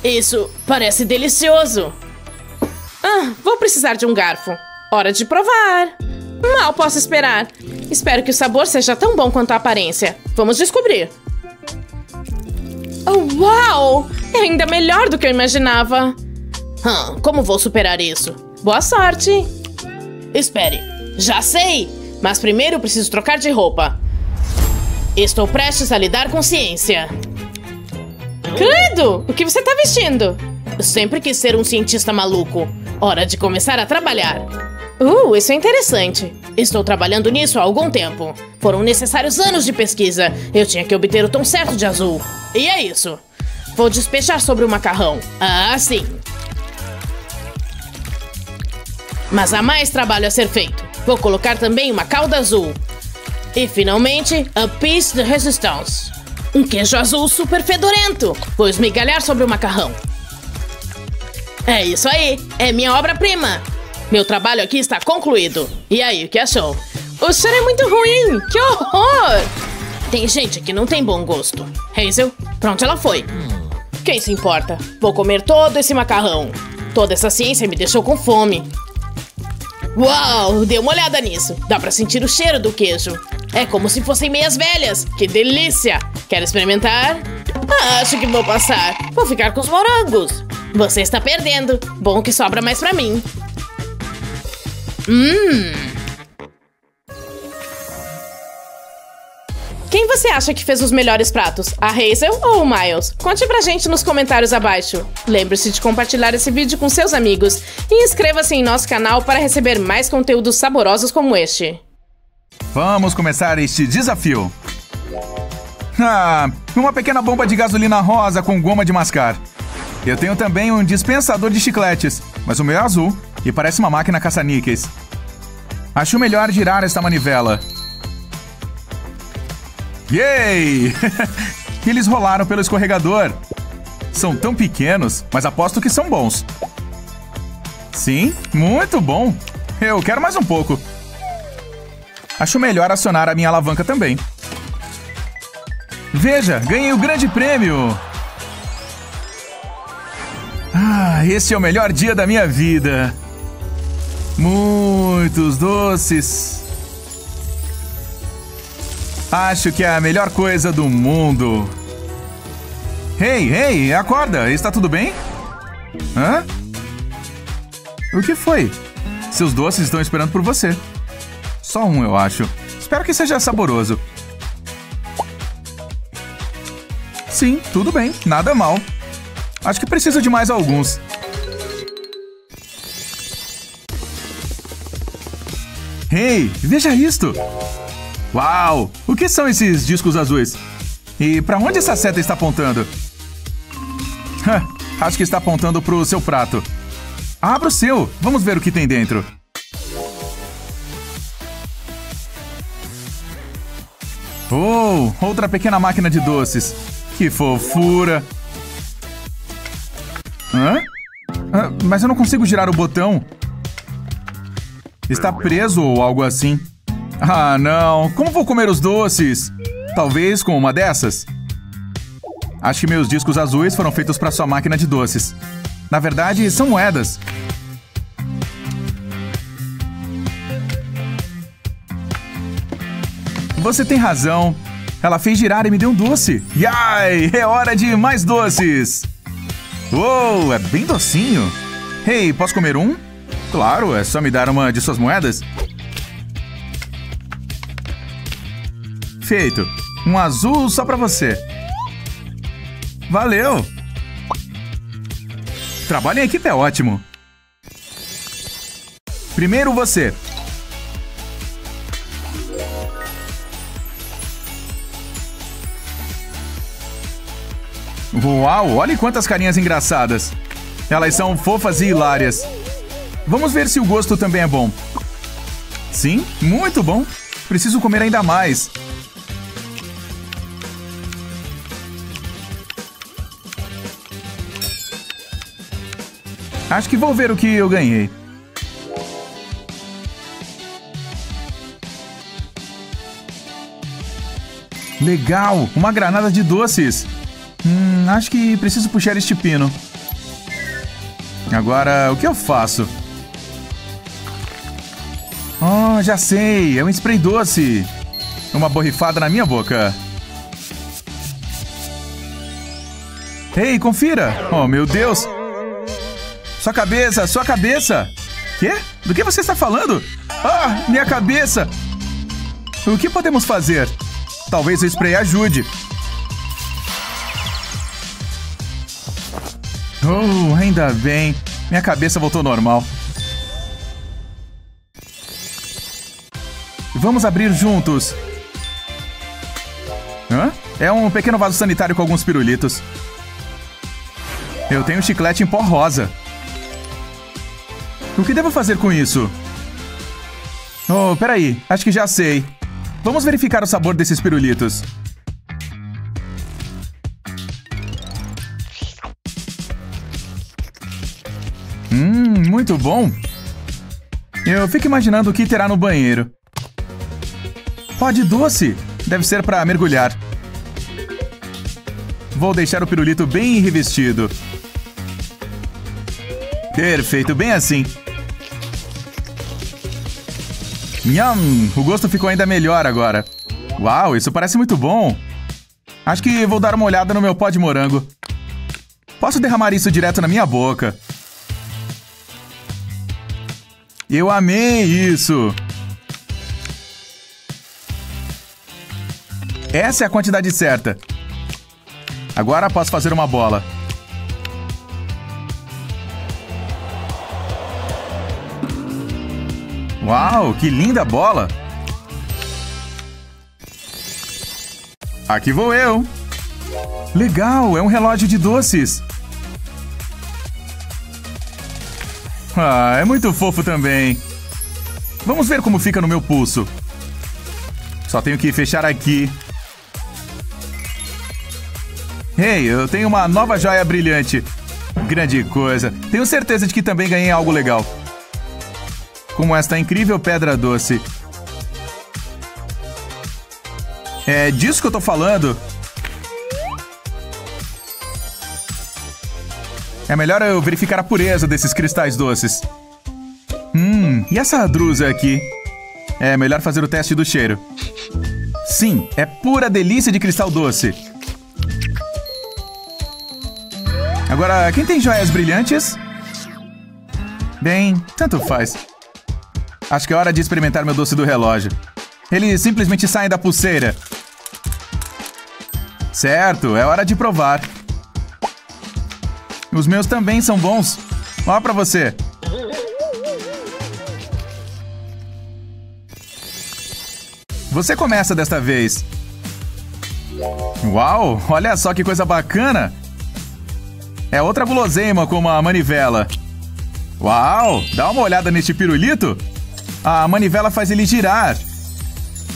Isso parece delicioso. Ah, vou precisar de um garfo. Hora de provar. Mal posso esperar. Espero que o sabor seja tão bom quanto a aparência. Vamos descobrir. Oh, uau! É ainda melhor do que eu imaginava. Hum, como vou superar isso? Boa sorte! Espere, já sei! Mas primeiro preciso trocar de roupa. Estou prestes a lidar com ciência. Credo! O que você está vestindo? Sempre quis ser um cientista maluco. Hora de começar a trabalhar. Uh, isso é interessante. Estou trabalhando nisso há algum tempo. Foram necessários anos de pesquisa. Eu tinha que obter o tom certo de azul. E é isso. Vou despejar sobre o macarrão. Ah, sim. Mas há mais trabalho a ser feito. Vou colocar também uma cauda azul. E finalmente, a piece de resistance. Um queijo azul super fedorento. Vou esmigalhar sobre o macarrão. É isso aí. É minha obra-prima. Meu trabalho aqui está concluído. E aí, o que achou? O cheiro é muito ruim! Que horror! Tem gente que não tem bom gosto. Hazel, pra onde ela foi? Quem se importa? Vou comer todo esse macarrão. Toda essa ciência me deixou com fome. Uau, dê uma olhada nisso. Dá pra sentir o cheiro do queijo. É como se fossem meias velhas. Que delícia! Quer experimentar? Ah, acho que vou passar. Vou ficar com os morangos. Você está perdendo. Bom que sobra mais pra mim. Hum. Quem você acha que fez os melhores pratos? A Hazel ou o Miles? Conte pra gente nos comentários abaixo. Lembre-se de compartilhar esse vídeo com seus amigos e inscreva-se em nosso canal para receber mais conteúdos saborosos como este. Vamos começar este desafio. Ah, uma pequena bomba de gasolina rosa com goma de mascar. Eu tenho também um dispensador de chicletes, mas o meu é azul e parece uma máquina caça-níqueis. Acho melhor girar esta manivela. Yay! Eles rolaram pelo escorregador. São tão pequenos, mas aposto que são bons. Sim, muito bom. Eu quero mais um pouco. Acho melhor acionar a minha alavanca também. Veja, ganhei o grande prêmio! Ah, esse é o melhor dia da minha vida. Muitos doces. Acho que é a melhor coisa do mundo. Ei, ei, acorda, está tudo bem? Hã? O que foi? Seus doces estão esperando por você. Só um, eu acho. Espero que seja saboroso. Sim, tudo bem, nada mal. Acho que preciso de mais alguns. Hey, veja isto! Uau! O que são esses discos azuis? E para onde essa seta está apontando? Acho que está apontando para o seu prato. Abra o seu! Vamos ver o que tem dentro. Oh, outra pequena máquina de doces. Que fofura! Hã? Ah, mas eu não consigo girar o botão. Está preso ou algo assim. Ah, não. Como vou comer os doces? Talvez com uma dessas? Acho que meus discos azuis foram feitos para sua máquina de doces. Na verdade, são moedas. Você tem razão. Ela fez girar e me deu um doce. Yai! É hora de mais doces! Uou, é bem docinho. Hey, posso comer um? Claro, é só me dar uma de suas moedas. Feito. Um azul só pra você. Valeu! Trabalho em equipe é ótimo. Primeiro você. Uau, olhe quantas carinhas engraçadas. Elas são fofas e hilárias. Vamos ver se o gosto também é bom. Sim, muito bom. Preciso comer ainda mais. Acho que vou ver o que eu ganhei. Legal! Uma granada de doces! Hum, acho que preciso puxar este pino. Agora, o que eu faço? Oh, já sei! É um spray doce! Uma borrifada na minha boca. Ei, confira! Oh, meu Deus! Sua cabeça, sua cabeça! Quê? Do que você está falando? Ah, minha cabeça! O que podemos fazer? Talvez o spray ajude. Oh, ainda bem. Minha cabeça voltou normal. Vamos abrir juntos. Hã? É um pequeno vaso sanitário com alguns pirulitos. Eu tenho um chiclete em pó rosa. O que devo fazer com isso? Oh, peraí. Acho que já sei. Vamos verificar o sabor desses pirulitos. Hum, muito bom. Eu fico imaginando o que terá no banheiro. Pó de doce. Deve ser para mergulhar. Vou deixar o pirulito bem revestido. Perfeito, bem assim. Nham! O gosto ficou ainda melhor agora. Uau, isso parece muito bom. Acho que vou dar uma olhada no meu pó de morango. Posso derramar isso direto na minha boca. Eu amei isso! Essa é a quantidade certa. Agora posso fazer uma bola. Uau, que linda bola! Aqui vou eu. Legal, é um relógio de doces. Ah, é muito fofo também. Vamos ver como fica no meu pulso. Só tenho que fechar aqui. Ei, eu tenho uma nova joia brilhante. Grande coisa. Tenho certeza de que também ganhei algo legal. Como esta incrível pedra doce. É disso que eu tô falando. É melhor eu verificar a pureza desses cristais doces. Hum, e essa drusa aqui? É melhor fazer o teste do cheiro. Sim, é pura delícia de cristal doce. Agora, quem tem joias brilhantes? Bem, tanto faz. Acho que é hora de experimentar meu doce do relógio. Eles simplesmente saem da pulseira. Certo, é hora de provar. Os meus também são bons. Ó pra você. Você começa desta vez. Uau, olha só que coisa bacana. É outra guloseima como a manivela. Uau, dá uma olhada neste pirulito. A manivela faz ele girar.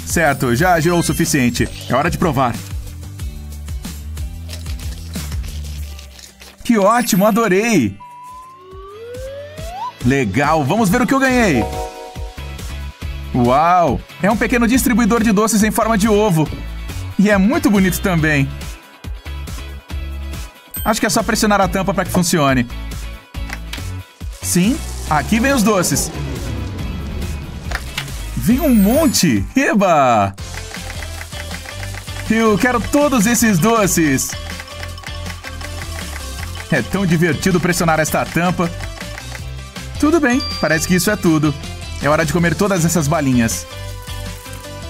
Certo, já girou o suficiente. É hora de provar. Que ótimo, adorei! Legal, vamos ver o que eu ganhei! Uau! É um pequeno distribuidor de doces em forma de ovo. E é muito bonito também. Acho que é só pressionar a tampa para que funcione. Sim, aqui vem os doces. Vem um monte! Eba! Eu quero todos esses doces! É tão divertido pressionar esta tampa. Tudo bem, parece que isso é tudo. É hora de comer todas essas balinhas.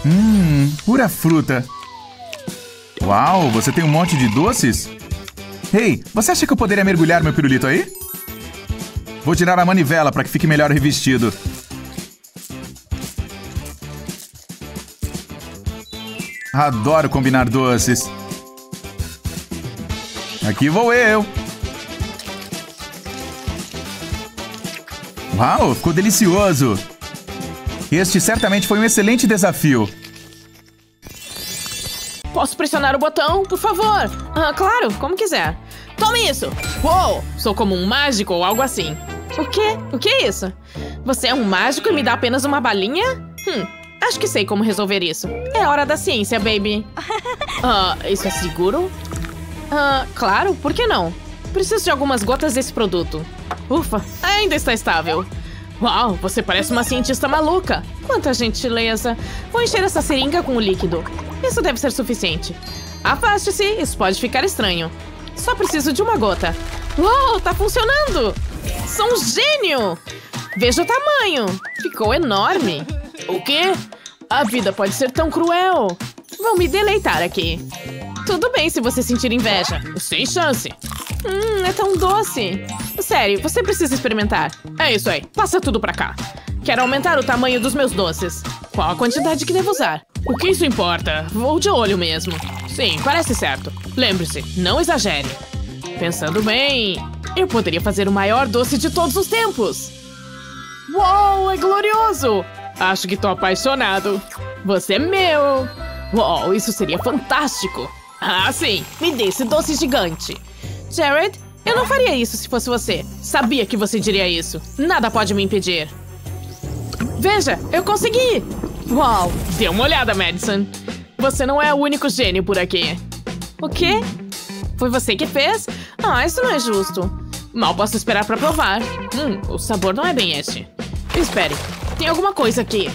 Hum, pura fruta. Uau, você tem um monte de doces? Ei, você acha que eu poderia mergulhar meu pirulito aí? Vou tirar a manivela para que fique melhor revestido. Adoro combinar doces. Aqui vou eu. Uau, ficou delicioso! Este certamente foi um excelente desafio. Posso pressionar o botão, por favor? Ah, claro, como quiser. Tome isso! Uou! Sou como um mágico ou algo assim. O quê? O que é isso? Você é um mágico e me dá apenas uma balinha? Hum, acho que sei como resolver isso. É hora da ciência, baby. Ah, isso é seguro? Ah, claro, por que não? Preciso de algumas gotas desse produto. Ufa, ainda está estável. Uau, você parece uma cientista maluca. Quanta gentileza. Vou encher essa seringa com o líquido. Isso deve ser suficiente. Afaste-se, isso pode ficar estranho. Só preciso de uma gota. Uau, tá funcionando! Sou um gênio! Veja o tamanho. Ficou enorme. O quê? A vida pode ser tão cruel. Vou me deleitar aqui. Tudo bem se você sentir inveja. Sem chance. Hum, é tão doce. Sério, você precisa experimentar. É isso aí, passa tudo pra cá. Quero aumentar o tamanho dos meus doces. Qual a quantidade que devo usar? O que isso importa? Vou de olho mesmo. Sim, parece certo. Lembre-se, não exagere. Pensando bem, eu poderia fazer o maior doce de todos os tempos. Uou, é glorioso! Acho que tô apaixonado. Você é meu! Uou, isso seria fantástico! Ah, sim, me dê esse doce gigante. Jared, eu não faria isso se fosse você. Sabia que você diria isso. Nada pode me impedir. Veja, eu consegui! Uau, dê uma olhada, Madison. Você não é o único gênio por aqui. O quê? Foi você que fez? Ah, isso não é justo. Mal posso esperar pra provar. Hum, o sabor não é bem este. Espere, tem alguma coisa aqui.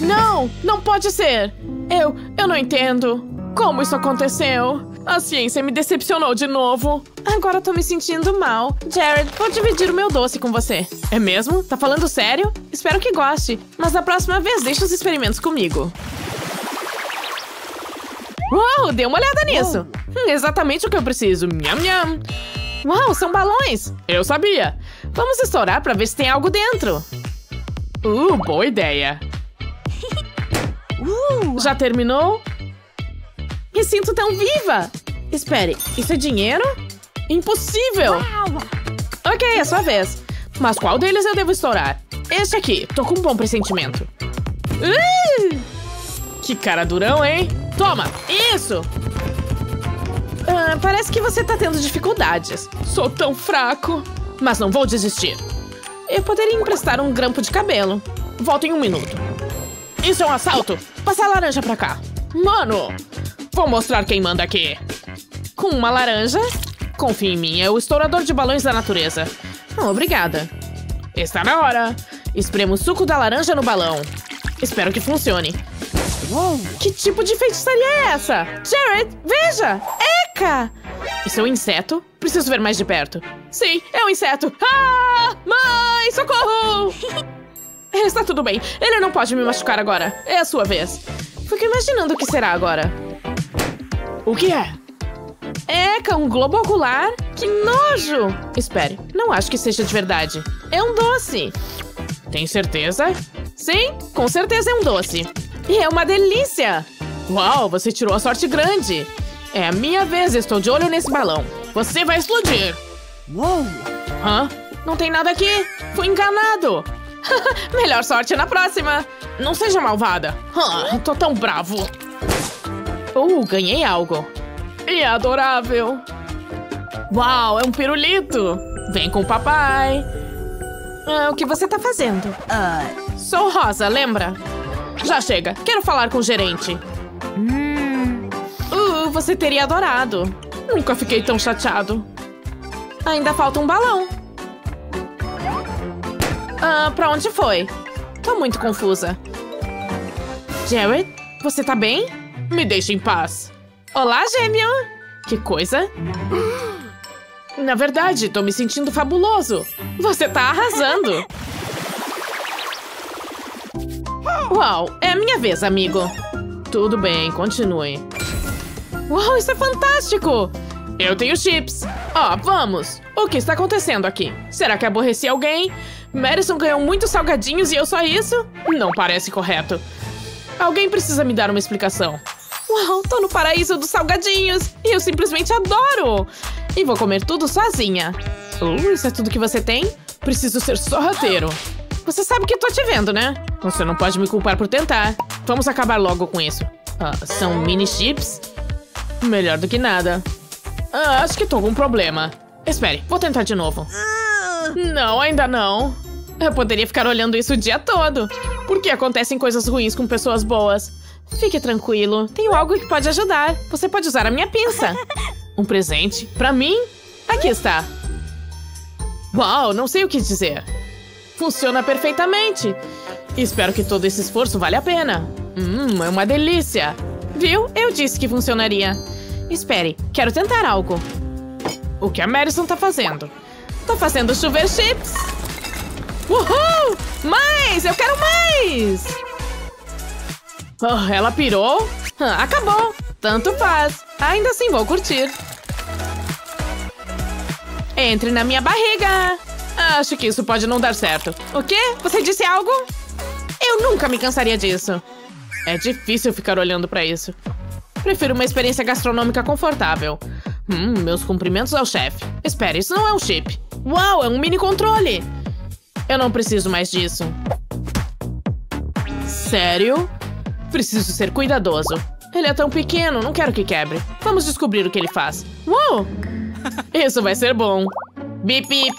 Não, não pode ser. Eu, eu não entendo. Como isso aconteceu? A ciência me decepcionou de novo. Agora tô me sentindo mal. Jared, vou dividir o meu doce com você. É mesmo? Tá falando sério? Espero que goste. Mas da próxima vez, deixa os experimentos comigo. Uau, dê uma olhada nisso. Hum, exatamente o que eu preciso. Nham, nham. Uau, são balões. Eu sabia. Vamos estourar pra ver se tem algo dentro. Uh, boa ideia. Já terminou? Me sinto tão viva! Espere, isso é dinheiro? Impossível! Ok, é sua vez. Mas qual deles eu devo estourar? Este aqui, tô com um bom pressentimento. Uh! Que cara durão, hein? Toma, isso! Ah, parece que você tá tendo dificuldades. Sou tão fraco. Mas não vou desistir. Eu poderia emprestar um grampo de cabelo. Volto em um minuto. Isso é um assalto! Passa a laranja pra cá. Mano! Vou mostrar quem manda aqui. Com uma laranja? Confia em mim, é o estourador de balões da natureza. Oh, obrigada. Está na hora. Espremo o suco da laranja no balão. Espero que funcione. Que tipo de feitiçaria é essa? Jared, veja! Eca! Isso é um inseto? Preciso ver mais de perto. Sim, é um inseto. Ah! Mãe, socorro! Está tudo bem. Ele não pode me machucar agora. É a sua vez. Fico imaginando o que será agora. O que é? Eca, um globo ocular? Que nojo! Espere, não acho que seja de verdade. É um doce. Tem certeza? Sim, com certeza é um doce. E é uma delícia! Uau, você tirou a sorte grande! É a minha vez, estou de olho nesse balão. Você vai explodir! Uou! Hã? Não tem nada aqui! Fui enganado! Melhor sorte na próxima! Não seja malvada! Ah, tô tão bravo! Uh, ganhei algo! E é adorável! Uau, é um pirulito! Vem com o papai! Ah, o que você tá fazendo? Sou Rosa, lembra? Já chega, quero falar com o gerente. Hum. Uh, você teria adorado. Nunca fiquei tão chateado. Ainda falta um balão. Ah, pra onde foi? Tô muito confusa. Jared, você tá bem? Me deixe em paz. Olá, gêmeo! Que coisa? Na verdade, tô me sentindo fabuloso. Você tá arrasando. Uau, é minha vez, amigo. Tudo bem, continue. Uau, isso é fantástico! Eu tenho chips. Ó, oh, vamos. O que está acontecendo aqui? Será que aborreci alguém? Madison ganhou muitos salgadinhos e eu só isso? Não parece correto. Alguém precisa me dar uma explicação. Uau, tô no paraíso dos salgadinhos! E eu simplesmente adoro! E vou comer tudo sozinha. Uh, isso é tudo que você tem? Preciso ser sorrateiro. Você sabe que tô te vendo, né? Você não pode me culpar por tentar. Vamos acabar logo com isso. Ah, são mini chips? Melhor do que nada. Ah, acho que tô com um problema. Espere, vou tentar de novo. Não, ainda não. Eu poderia ficar olhando isso o dia todo. Porque acontecem coisas ruins com pessoas boas. Fique tranquilo, tenho algo que pode ajudar. Você pode usar a minha pinça. Um presente? Pra mim? Aqui está. Uau, não sei o que dizer. Funciona perfeitamente. Espero que todo esse esforço vale a pena. Hum, é uma delícia. Viu? Eu disse que funcionaria. Espere, quero tentar algo. O que a Madison tá fazendo? Tá fazendo chover chips. Uhul! Mais! Eu quero mais! Oh, ela pirou? Acabou. Tanto faz. Ainda assim vou curtir. Entre na minha barriga. Acho que isso pode não dar certo. O quê? Você disse algo? Eu nunca me cansaria disso. É difícil ficar olhando pra isso. Prefiro uma experiência gastronômica confortável. Hum, meus cumprimentos ao chefe. Espere, isso não é um chip. Uau, é um mini controle. Eu não preciso mais disso. Sério? Preciso ser cuidadoso. Ele é tão pequeno, não quero que quebre. Vamos descobrir o que ele faz. Uau! Isso vai ser bom. Bip, bip.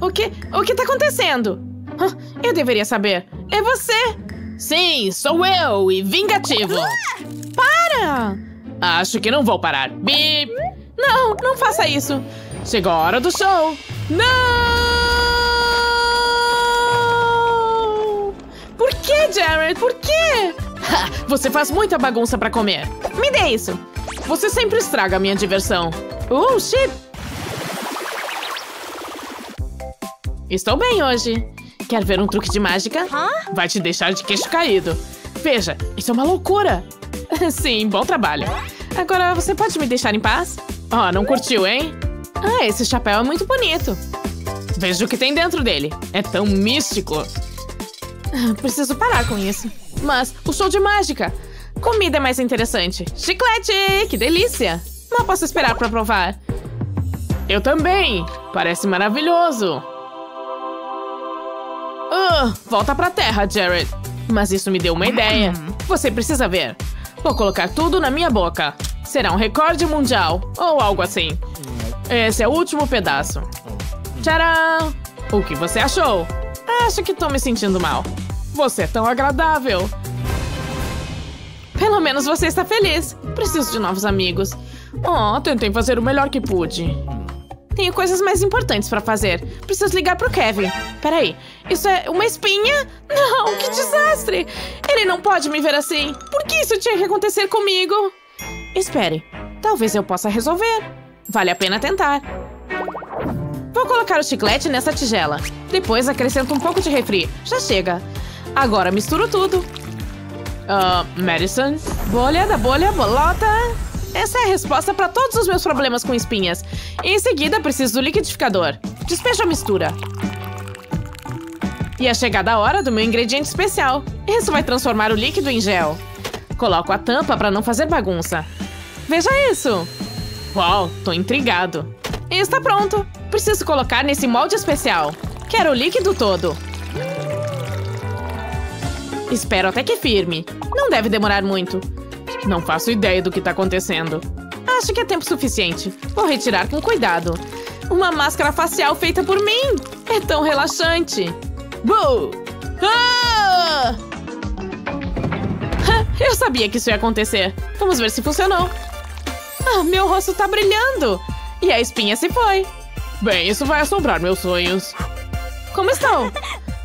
O que? O que tá acontecendo? Eu deveria saber. É você! Sim, sou eu e vingativo. Para! Acho que não vou parar. Bip! Não, não faça isso. Chegou a hora do show. Não! Por que, Jared? Por quê? Você faz muita bagunça pra comer. Me dê isso. Você sempre estraga a minha diversão. Uh, shit! Estou bem hoje. Quer ver um truque de mágica? Vai te deixar de queixo caído. Veja, isso é uma loucura. Sim, bom trabalho. Agora, você pode me deixar em paz? Oh, não curtiu, hein? Ah, esse chapéu é muito bonito. Veja o que tem dentro dele. É tão místico. Preciso parar com isso. Mas o show de mágica. Comida é mais interessante. Chiclete! Que delícia! Não posso esperar para provar. Eu também. Parece maravilhoso. Uh, volta pra terra, Jared. Mas isso me deu uma ideia. Você precisa ver. Vou colocar tudo na minha boca. Será um recorde mundial, ou algo assim. Esse é o último pedaço. Tcharam! O que você achou? Acho que tô me sentindo mal. Você é tão agradável. Pelo menos você está feliz. Preciso de novos amigos. Oh, tentei fazer o melhor que pude. Tenho coisas mais importantes pra fazer. Preciso ligar pro Kevin. Peraí, isso é uma espinha? Não, que desastre! Ele não pode me ver assim. Por que isso tinha que acontecer comigo? Espere, talvez eu possa resolver. Vale a pena tentar. Vou colocar o chiclete nessa tigela. Depois acrescento um pouco de refri. Já chega. Agora misturo tudo. Ah, Madison? Bolha da bolha, bolota. Essa é a resposta para todos os meus problemas com espinhas. Em seguida, preciso do liquidificador. Despejo a mistura. E é chegada a hora do meu ingrediente especial. Isso vai transformar o líquido em gel. Coloco a tampa para não fazer bagunça. Veja isso! Uau, tô intrigado. E está pronto. Preciso colocar nesse molde especial. Quero o líquido todo. Espero até que firme. Não deve demorar muito. Não faço ideia do que tá acontecendo. Acho que é tempo suficiente. Vou retirar com cuidado. Uma máscara facial feita por mim. É tão relaxante. Boo! Ah! Eu sabia que isso ia acontecer. Vamos ver se funcionou. Ah, meu rosto tá brilhando. E a espinha se foi. Bem, isso vai assombrar meus sonhos. Como estão?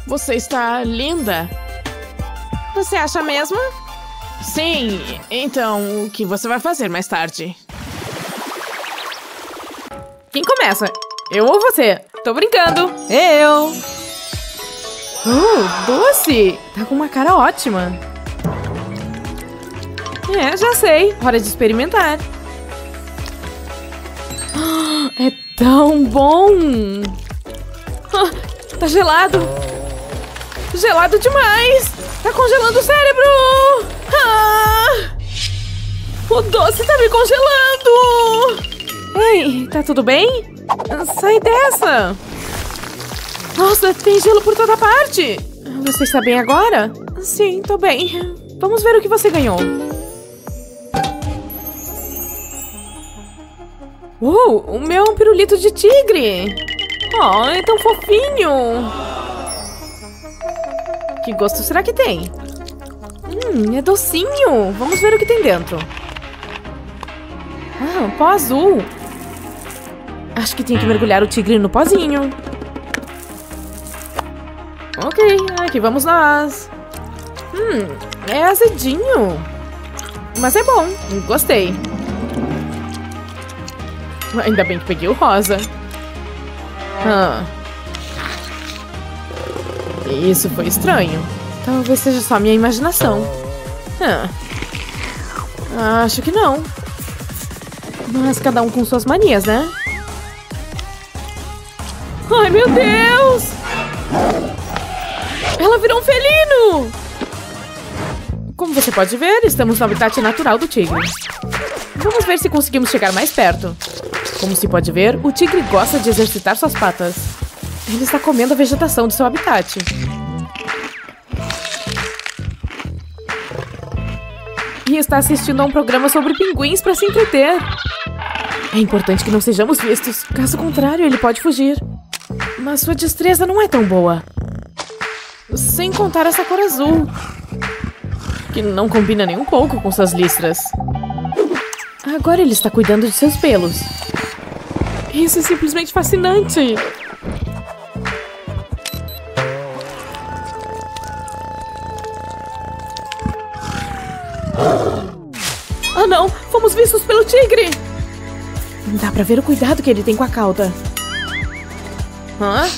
Você está linda. Você acha mesmo? Sim, então o que você vai fazer mais tarde? Quem começa? Eu ou você? Tô brincando. Eu. Uh, doce! Tá com uma cara ótima. É, já sei. Hora de experimentar. É tão bom! Tá gelado! Gelado demais! Tá congelando o cérebro! Ah! O doce tá me congelando! Ei, tá tudo bem? Sai dessa! Nossa, tem gelo por toda parte! Você está bem agora? Sim, tô bem. Vamos ver o que você ganhou. Uh, o meu é um pirulito de tigre! Oh, é tão fofinho! Que gosto será que tem? Hum, é docinho! Vamos ver o que tem dentro. Ah, pó azul. Acho que tenho que mergulhar o tigre no pozinho. Ok, aqui vamos nós. Hum, é azedinho. Mas é bom, gostei. Ainda bem que peguei o rosa. Ah. Isso foi estranho. Talvez seja só minha imaginação. Ah. Acho que não. Mas cada um com suas manias, né? Ai, meu Deus! Ela virou um felino! Como você pode ver, estamos no habitat natural do tigre. Vamos ver se conseguimos chegar mais perto. Como se pode ver, o tigre gosta de exercitar suas patas. Ele está comendo a vegetação do seu habitat. E está assistindo a um programa sobre pinguins para se entreter. É importante que não sejamos vistos, caso contrário, ele pode fugir. Mas sua destreza não é tão boa. Sem contar essa cor azul, que não combina nem um pouco com suas listras. Agora ele está cuidando de seus pelos. Isso é simplesmente fascinante! Não! Fomos vistos pelo tigre! Dá pra ver o cuidado que ele tem com a cauda. Hã?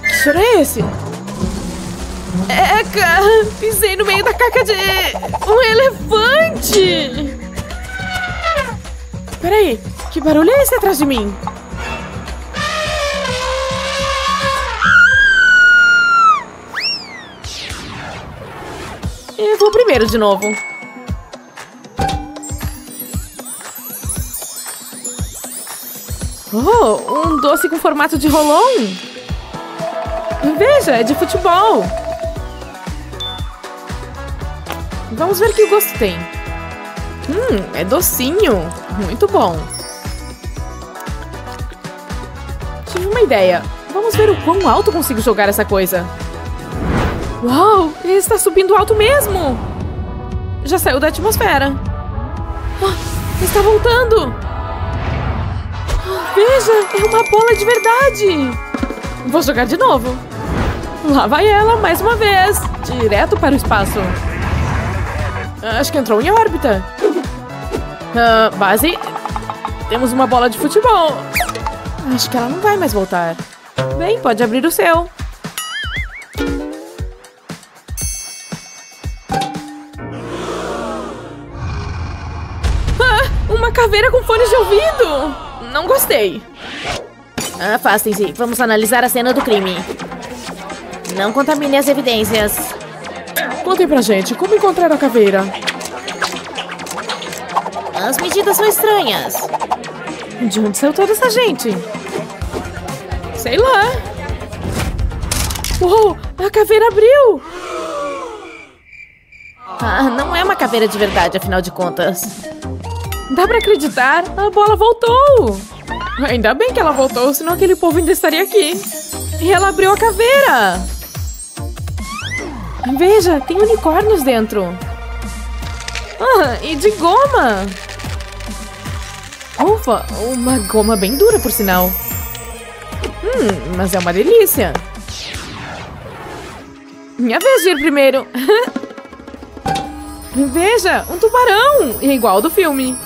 Que cheiro é esse? Eca! Pisei no meio da caca de... um elefante! Peraí, que barulho é esse atrás de mim? Eu vou primeiro de novo. Oh, um doce com formato de rolão. Veja, é de futebol. Vamos ver que gosto tem. Hum, é docinho. Muito bom. Tive uma ideia. Vamos ver o quão alto consigo jogar essa coisa. Uau, ele está subindo alto mesmo. Já saiu da atmosfera. Ah, está voltando. Ah, veja, é uma bola de verdade. Vou jogar de novo. Lá vai ela, mais uma vez. Direto para o espaço. Acho que entrou em órbita. Uh, base. Temos uma bola de futebol. Acho que ela não vai mais voltar. Bem, pode abrir o seu. Ah, uma caveira com fones de ouvido! Não gostei. Afastem-se. Vamos analisar a cena do crime. Não contamine as evidências. Contem pra gente, como encontrar a caveira? As medidas são estranhas. De onde saiu toda essa gente? Sei lá. Uou, a caveira abriu! Ah, não é uma caveira de verdade, afinal de contas. Dá pra acreditar? A bola voltou! Ainda bem que ela voltou, senão aquele povo ainda estaria aqui. E ela abriu a caveira! Veja, tem unicórnios dentro. Ah, e de goma! Ufa, uma goma bem dura, por sinal. Hum, mas é uma delícia. Minha vez de ir primeiro. Veja, um tubarão! Igual do filme.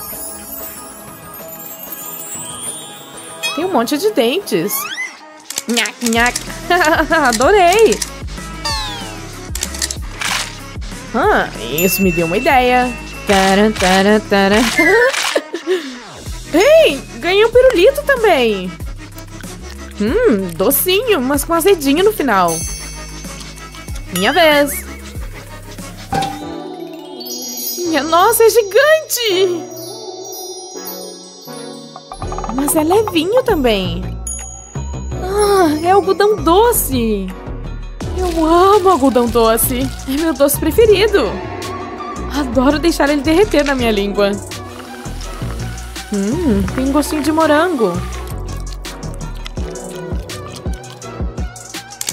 Tem um monte de dentes. Nhac, nhac. Adorei! Ah, isso me deu uma ideia. Tara, tara, tara. Ei, ganhei um pirulito também. Hum, docinho, mas com azedinho no final. Minha vez. Minha nossa, é gigante! Mas é levinho também. Ah, é algodão doce. Eu amo algodão doce. É meu doce preferido. Adoro deixar ele derreter na minha língua. Hum, tem gostinho de morango.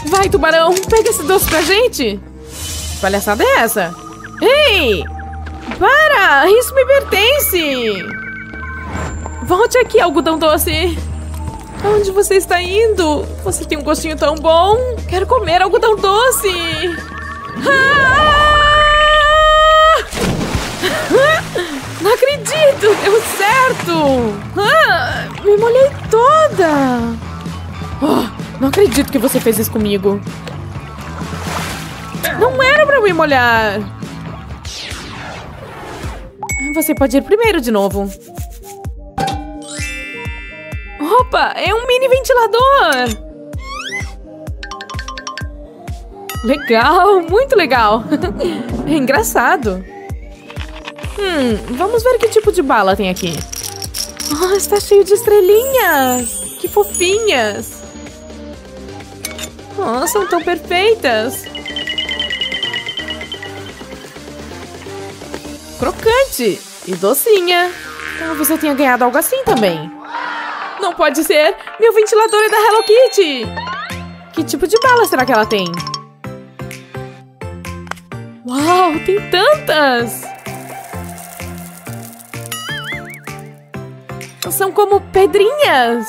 Vai, tubarão, pega esse doce pra gente. Que palhaçada é essa? Ei! Para! Isso me pertence! Volte aqui, algodão doce. Onde você está indo? Você tem um gostinho tão bom. Quero comer algodão doce. Ah! Não acredito! Deu certo! Ah, me molhei toda! Oh, não acredito que você fez isso comigo. Não era pra me molhar. Você pode ir primeiro de novo. Opa, é um mini ventilador! Legal, muito legal. é engraçado. Hum, vamos ver que tipo de bala tem aqui. Oh, está cheio de estrelinhas! Que fofinhas! Oh, são tão perfeitas! Crocante e docinha. Talvez eu tenha ganhado algo assim também. Não pode ser! Meu ventilador é da Hello Kitty! Que tipo de bala será que ela tem? Uau, tem tantas! São como pedrinhas.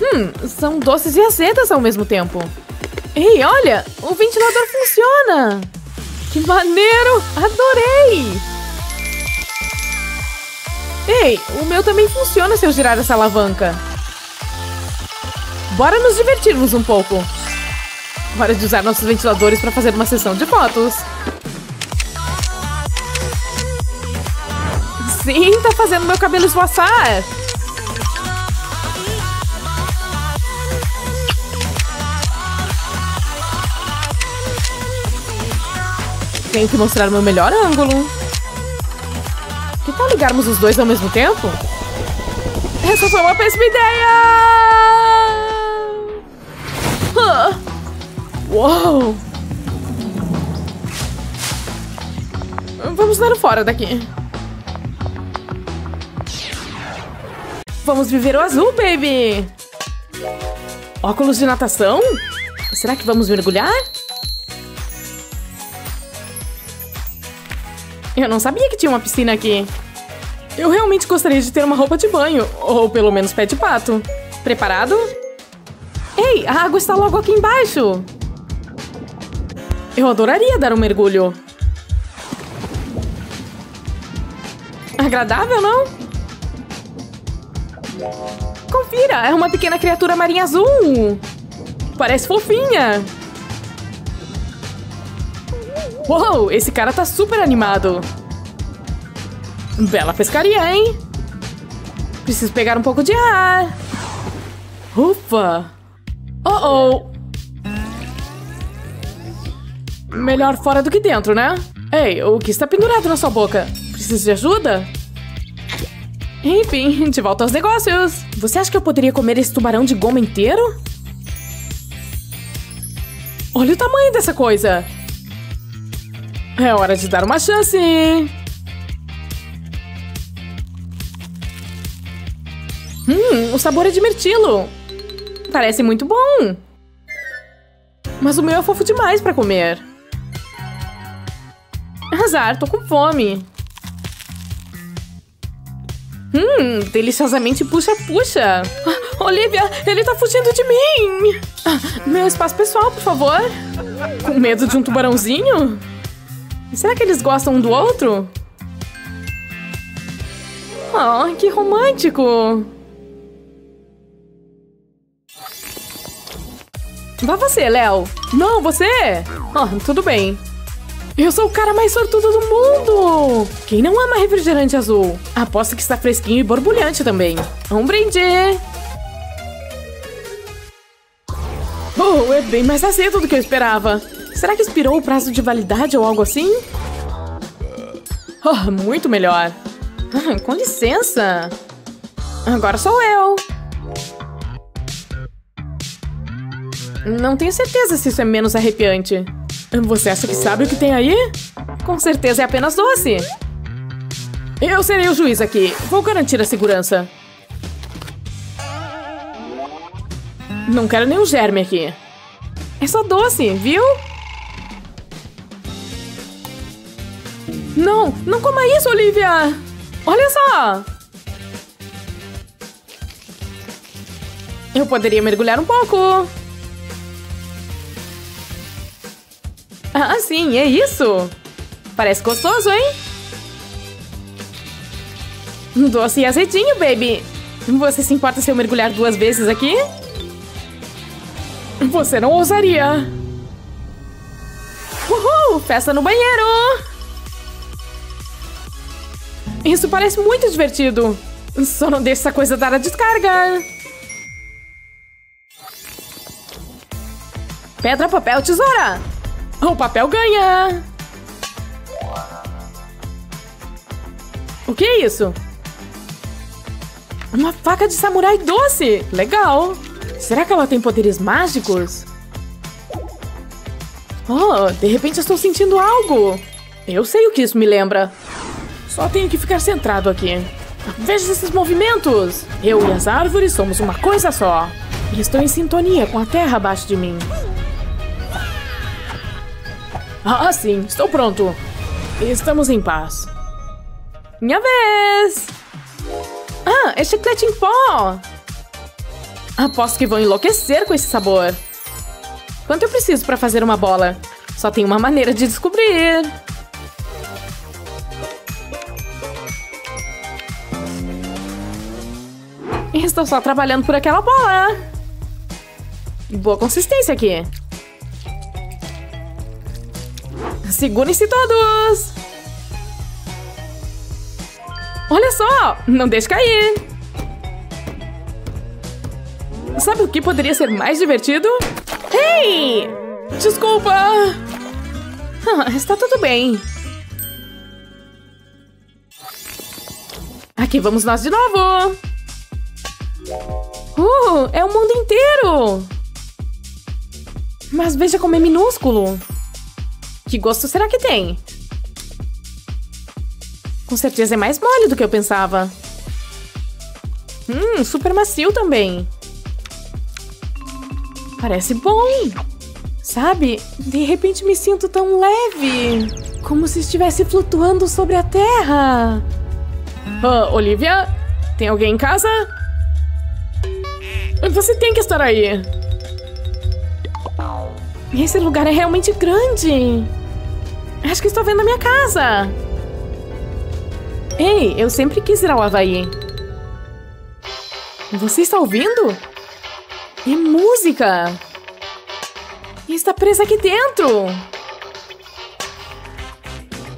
Hum, são doces e azedas ao mesmo tempo. Ei, olha! O ventilador funciona! Que maneiro! Adorei! Ei, o meu também funciona se eu girar essa alavanca. Bora nos divertirmos um pouco. Hora de usar nossos ventiladores para fazer uma sessão de fotos. Sim, tá fazendo meu cabelo esvoaçar. Tenho que mostrar meu melhor ângulo. Que tal ligarmos os dois ao mesmo tempo? Essa foi uma péssima ideia! Ah. Uou! Vamos dar fora daqui. Vamos viver o azul, baby! Óculos de natação? Será que vamos mergulhar? Eu não sabia que tinha uma piscina aqui. Eu realmente gostaria de ter uma roupa de banho, ou pelo menos pé de pato. Preparado? Ei, a água está logo aqui embaixo! Eu adoraria dar um mergulho. Agradável, não? Confira, é uma pequena criatura marinha azul. Parece fofinha. Uou, esse cara tá super animado. Bela pescaria, hein? Preciso pegar um pouco de ar. Ufa. Oh, oh. Melhor fora do que dentro, né? Ei, o que está pendurado na sua boca? Precisa de ajuda? Enfim, de volta aos negócios. Você acha que eu poderia comer esse tubarão de goma inteiro? Olha o tamanho dessa coisa. É hora de dar uma chance. Hum, o sabor é de mirtilo. Parece muito bom. Mas o meu é fofo demais para comer. Azar, tô com fome. Hum, deliciosamente puxa-puxa. Ah, Olivia, ele tá fugindo de mim. Ah, meu espaço pessoal, por favor. Com medo de um tubarãozinho? Será que eles gostam um do outro? Oh, que romântico. Vá você, Léo. Não, você. Oh, tudo bem. Eu sou o cara mais sortudo do mundo! Quem não ama refrigerante azul? Aposto que está fresquinho e borbulhante também. Um brinde! Oh, é bem mais azedo do que eu esperava. Será que expirou o prazo de validade ou algo assim? Oh, muito melhor. Ah, com licença. Agora sou eu. Não tenho certeza se isso é menos arrepiante. Você acha que sabe o que tem aí? Com certeza é apenas doce. Eu serei o juiz aqui. Vou garantir a segurança. Não quero nenhum germe aqui. É só doce, viu? Não, não coma isso, Olivia! Olha só! Eu poderia mergulhar um pouco. Ah, sim, é isso! Parece gostoso, hein? Doce e azedinho, baby! Você se importa se eu mergulhar duas vezes aqui? Você não ousaria! Uhul! Festa no banheiro! Isso parece muito divertido! Só não deixe essa coisa dar a descarga! Pedra, papel, tesoura! O papel ganha! O que é isso? Uma faca de samurai doce! Legal! Será que ela tem poderes mágicos? Oh, de repente estou sentindo algo! Eu sei o que isso me lembra. Só tenho que ficar centrado aqui. Veja esses movimentos! Eu e as árvores somos uma coisa só. E estou em sintonia com a terra abaixo de mim. Ah, sim, estou pronto. Estamos em paz. Minha vez! Ah, é chiclete em pó! Aposto que vão enlouquecer com esse sabor. Quanto eu preciso para fazer uma bola? Só tem uma maneira de descobrir. Estou só trabalhando por aquela bola. Boa consistência aqui. Segurem-se todos! Olha só! Não deixe cair! Sabe o que poderia ser mais divertido? Ei! Desculpa! Ah, está tudo bem. Aqui vamos nós de novo! Uh, é o mundo inteiro! Mas veja como é minúsculo! Que gosto será que tem? Com certeza é mais mole do que eu pensava. Hum, super macio também. Parece bom. Sabe, de repente me sinto tão leve. Como se estivesse flutuando sobre a terra. Uh, Olivia? Tem alguém em casa? Você tem que estar aí. Esse lugar é realmente grande. Acho que estou vendo a minha casa. Ei, eu sempre quis ir ao Havaí. Você está ouvindo? É música! E está presa aqui dentro!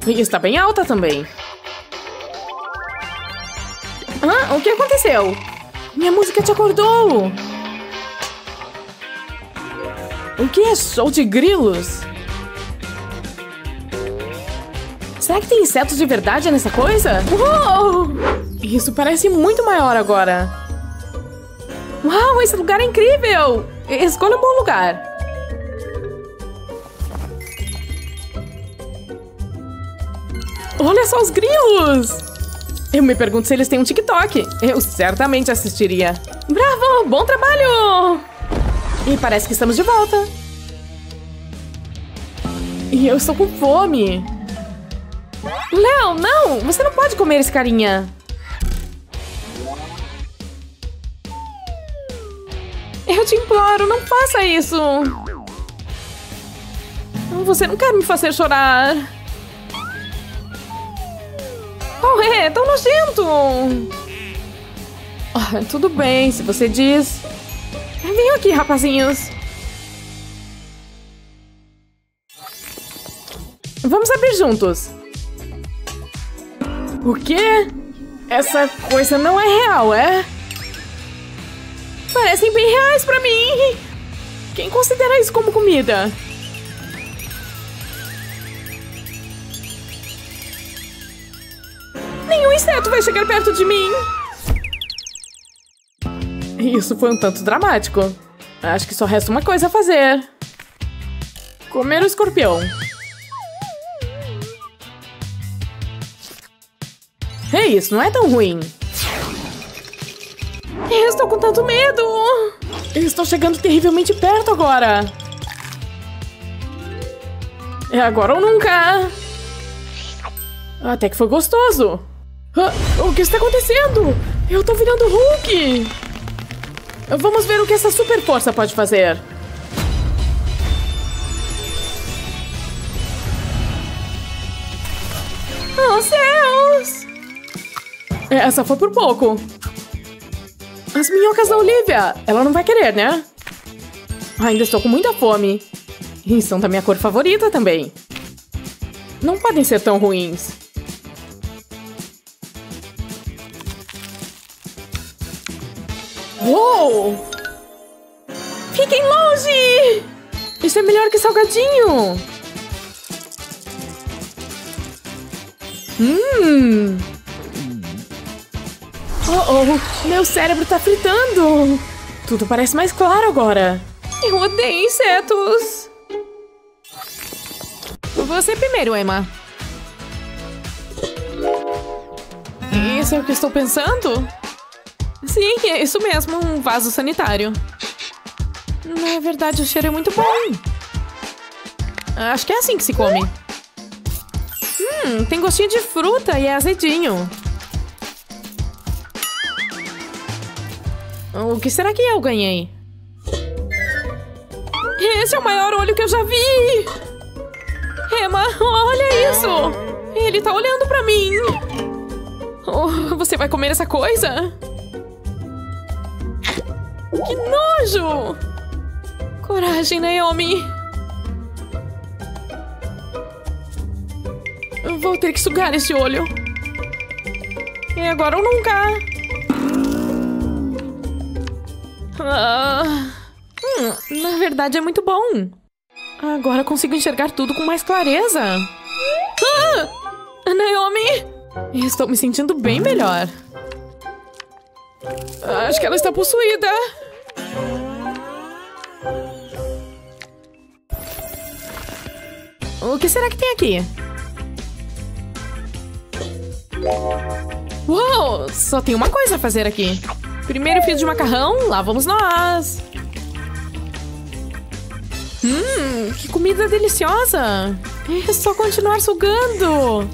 E está bem alta também. Ah, o que aconteceu? Minha música te acordou! O que é show de grilos? Será que tem insetos de verdade nessa coisa? Uou! Isso parece muito maior agora. Uau, esse lugar é incrível! Escolha um bom lugar. Olha só os grilos! Eu me pergunto se eles têm um TikTok. Eu certamente assistiria. Bravo! Bom trabalho! E parece que estamos de volta. E eu estou com fome. Léo, não! Você não pode comer esse carinha. Eu te imploro, não faça isso! Você não quer me fazer chorar! Oh, é, tão nojento! Oh, tudo bem, se você diz. Vem aqui, rapazinhos. Vamos abrir juntos. O quê? Essa coisa não é real, é? Parecem bem reais pra mim. Quem considera isso como comida? Nenhum inseto vai chegar perto de mim. Isso foi um tanto dramático. Acho que só resta uma coisa a fazer. Comer o escorpião. É isso, não é tão ruim. Eu estou com tanto medo! Eu estou chegando terrivelmente perto agora! É agora ou nunca! Até que foi gostoso! O que está acontecendo? Eu estou virando Hulk! Vamos ver o que essa super força pode fazer. Oh, céus! Essa foi por pouco. As minhocas da Olivia! Ela não vai querer, né? Ainda estou com muita fome. E são da minha cor favorita também. Não podem ser tão ruins. Uou! Fiquem longe! Isso é melhor que salgadinho! Hum! Oh, oh, meu cérebro tá fritando! Tudo parece mais claro agora. Eu odeio insetos! Você primeiro, Emma. Isso é o que estou pensando? Sim, é isso mesmo, um vaso sanitário. Na verdade, o cheiro é muito bom. Acho que é assim que se come. Hum, tem gostinho de fruta e é azedinho. O que será que eu ganhei? Esse é o maior olho que eu já vi! Emma, olha isso! Ele tá olhando pra mim! Oh, você vai comer essa coisa? Que nojo! Coragem, Naomi! Vou ter que sugar esse olho. É agora ou nunca! Ah, hum, na verdade é muito bom. Agora consigo enxergar tudo com mais clareza. Ah! Naomi! Estou me sentindo bem melhor. Acho que ela está possuída. O que será que tem aqui? Uou, só tem uma coisa a fazer aqui. Primeiro fio de macarrão, lá vamos nós. Hum, que comida deliciosa. É só continuar sugando.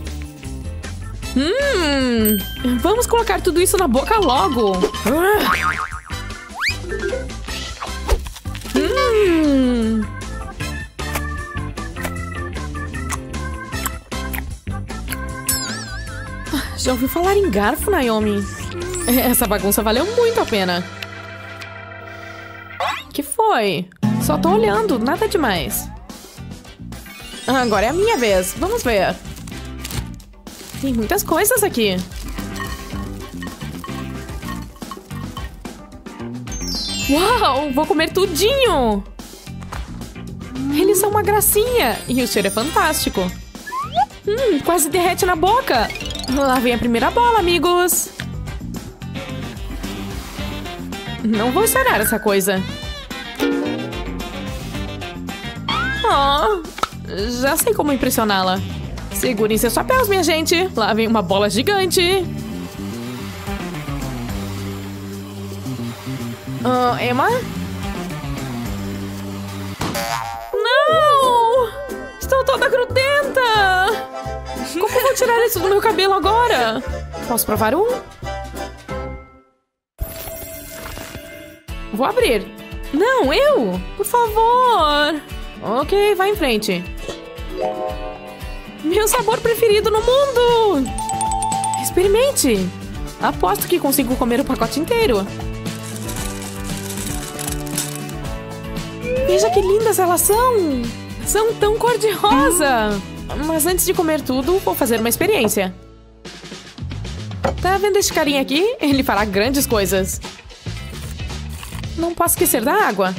Hum, vamos colocar tudo isso na boca logo. Hum. Já ouviu falar em garfo, Naomi? Essa bagunça valeu muito a pena. Que foi? Só tô olhando, nada demais. Agora é a minha vez. Vamos ver. Tem muitas coisas aqui. Uau, vou comer tudinho! Eles são uma gracinha e o cheiro é fantástico. Hum, quase derrete na boca. Lá vem a primeira bola, amigos. Não vou estourar essa coisa. Oh, já sei como impressioná-la. Segurem seus chapéus, minha gente. Lá vem uma bola gigante. Uh, Emma? Não! Estou toda grudenta! Como vou tirar isso do meu cabelo agora? Posso provar um? Vou abrir. Não, eu! Por favor! Ok, vai em frente. Meu sabor preferido no mundo! Experimente! Aposto que consigo comer o pacote inteiro. Veja que lindas elas são! São tão cor-de-rosa! Mas antes de comer tudo, vou fazer uma experiência. Tá vendo este carinha aqui? Ele fará grandes coisas. Não posso esquecer da água.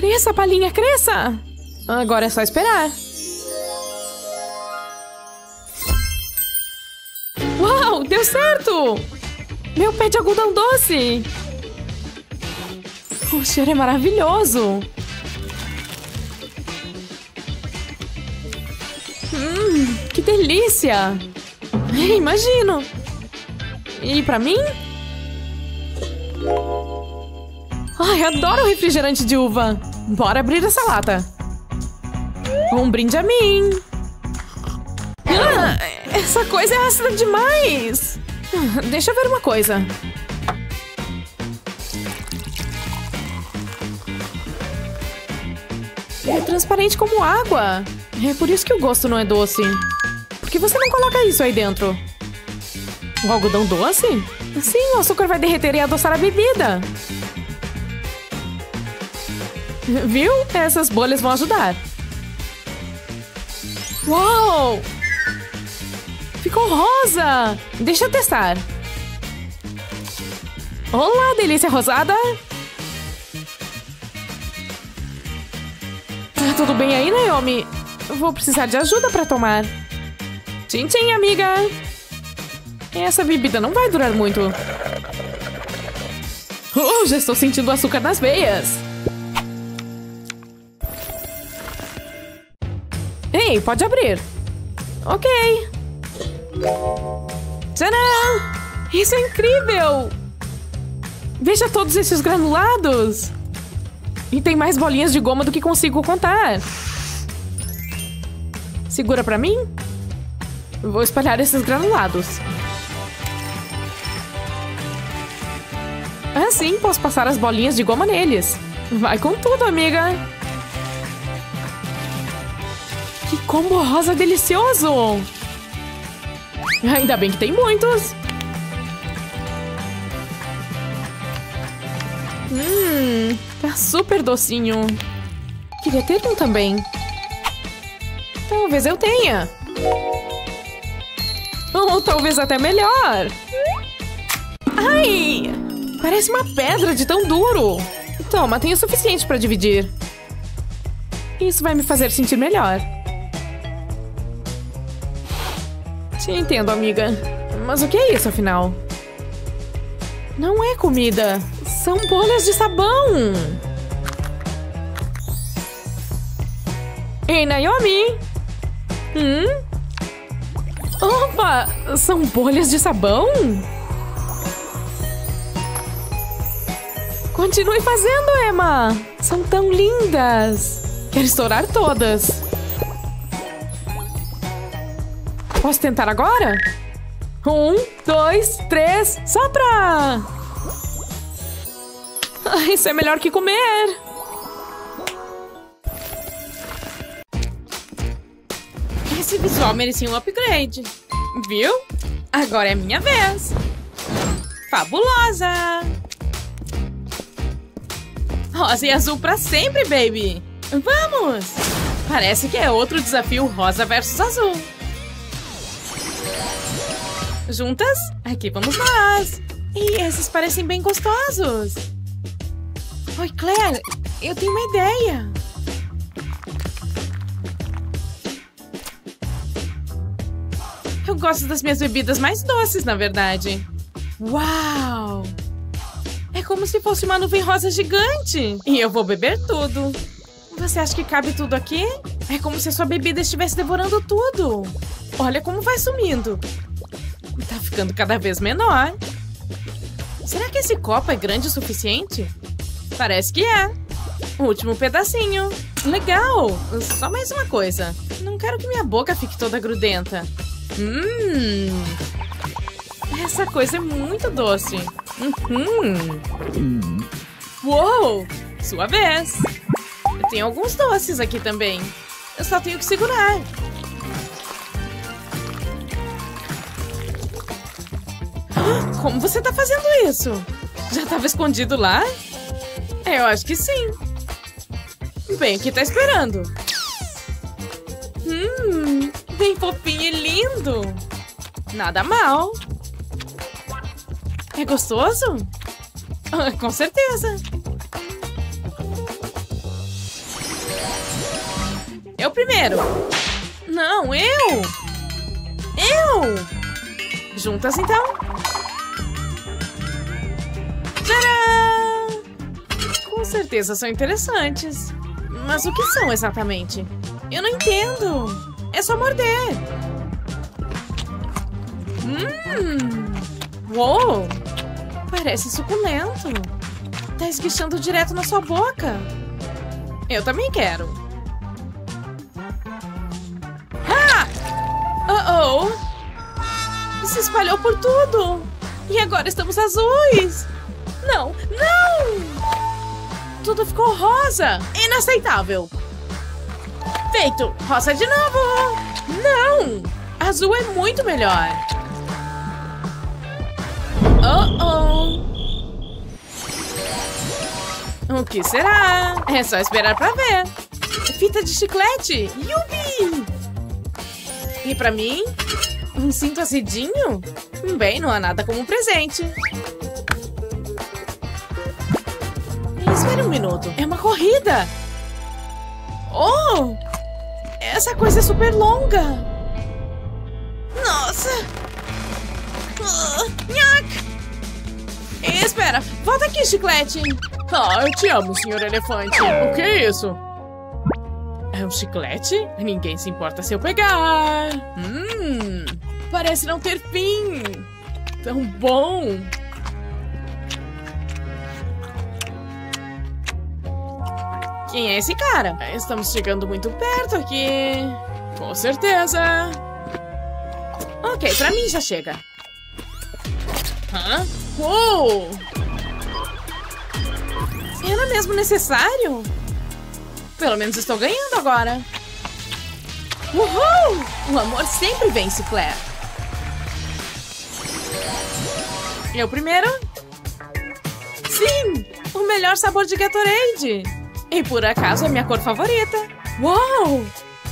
Cresça, palhinha, cresça! Agora é só esperar. Uau, deu certo! Meu pé de algodão doce! O cheiro é maravilhoso! Hum, que delícia! Imagino! E pra mim? Ai, adoro refrigerante de uva! Bora abrir essa lata! Um brinde a mim! Ah, essa coisa é ácida demais! Deixa eu ver uma coisa. É transparente como água. É por isso que o gosto não é doce. Por que você não coloca isso aí dentro? O algodão doce? Sim, o açúcar vai derreter e adoçar a bebida. Viu? Essas bolhas vão ajudar. Uou! Ficou rosa! Deixa eu testar. Olá, delícia rosada! Tá tudo bem aí, Naomi? Vou precisar de ajuda para tomar. Tchim, tchim, amiga! Essa bebida não vai durar muito. Oh, já estou sentindo açúcar nas veias. Ei, pode abrir. Ok. Tcharam! Isso é incrível! Veja todos esses granulados! E tem mais bolinhas de goma do que consigo contar. Segura pra mim? Vou espalhar esses granulados. Assim posso passar as bolinhas de goma neles. Vai com tudo, amiga! Combo rosa delicioso! Ainda bem que tem muitos! Hum, tá super docinho. Queria ter um também. Talvez eu tenha. Ou talvez até melhor. Ai! Parece uma pedra de tão duro. Toma, tenho o suficiente para dividir. Isso vai me fazer sentir melhor. Te entendo, amiga. Mas o que é isso, afinal? Não é comida. São bolhas de sabão. Ei, Naomi! Hum? Opa! São bolhas de sabão? Continue fazendo, Emma! São tão lindas! Quero estourar todas! Posso tentar agora? Um, dois, três, sopra! Isso é melhor que comer! Esse visual merecia um upgrade. Viu? Agora é minha vez. Fabulosa! Rosa e azul pra sempre, baby! Vamos! Parece que é outro desafio rosa versus azul. Juntas? Aqui vamos nós! E esses parecem bem gostosos! Oi, Claire! Eu tenho uma ideia! Eu gosto das minhas bebidas mais doces, na verdade. Uau! É como se fosse uma nuvem rosa gigante! E eu vou beber tudo! Você acha que cabe tudo aqui? É como se a sua bebida estivesse devorando tudo! Olha como vai sumindo! Tá ficando cada vez menor. Será que esse copo é grande o suficiente? Parece que é. O último pedacinho. Legal! Só mais uma coisa. Não quero que minha boca fique toda grudenta. Hum! Essa coisa é muito doce. Uhum. Uou! Sua vez! Tem alguns doces aqui também. Eu só tenho que segurar. Como você tá fazendo isso? Já tava escondido lá? Eu acho que sim. Bem, que tá esperando? Hum, bem fofinho e lindo. Nada mal. É gostoso? Ah, com certeza. Eu primeiro. Não, eu. Eu. Juntas, então. Com certeza são interessantes. Mas o que são exatamente? Eu não entendo. É só morder. Hum. Uou. Parece suculento. Tá esguichando direto na sua boca. Eu também quero. Ah! Oh-oh! Se espalhou por tudo! E agora estamos azuis! Não, não! Tudo ficou rosa! Inaceitável! Feito! Rosa de novo! Não! Azul é muito melhor! Oh, oh! O que será? É só esperar pra ver! Fita de chiclete! Yubi! E pra mim? Um cinto azedinho? Bem, não há nada como um presente. Espere um minuto. É uma corrida! Oh! Essa coisa é super longa! Nossa! Uh! Espera! Volta aqui, chiclete! Ah, eu te amo, senhor elefante. O que é isso? É um chiclete? Ninguém se importa se eu pegar. Hum, parece não ter fim. Tão bom. Quem é esse cara? Estamos chegando muito perto aqui. Com certeza. Ok, pra mim já chega. Hã? Uou! Era mesmo necessário? Pelo menos estou ganhando agora. Uhul! O amor sempre vence, Claire. Eu primeiro? Sim! O melhor sabor de Gatorade! E por acaso é minha cor favorita. Uau!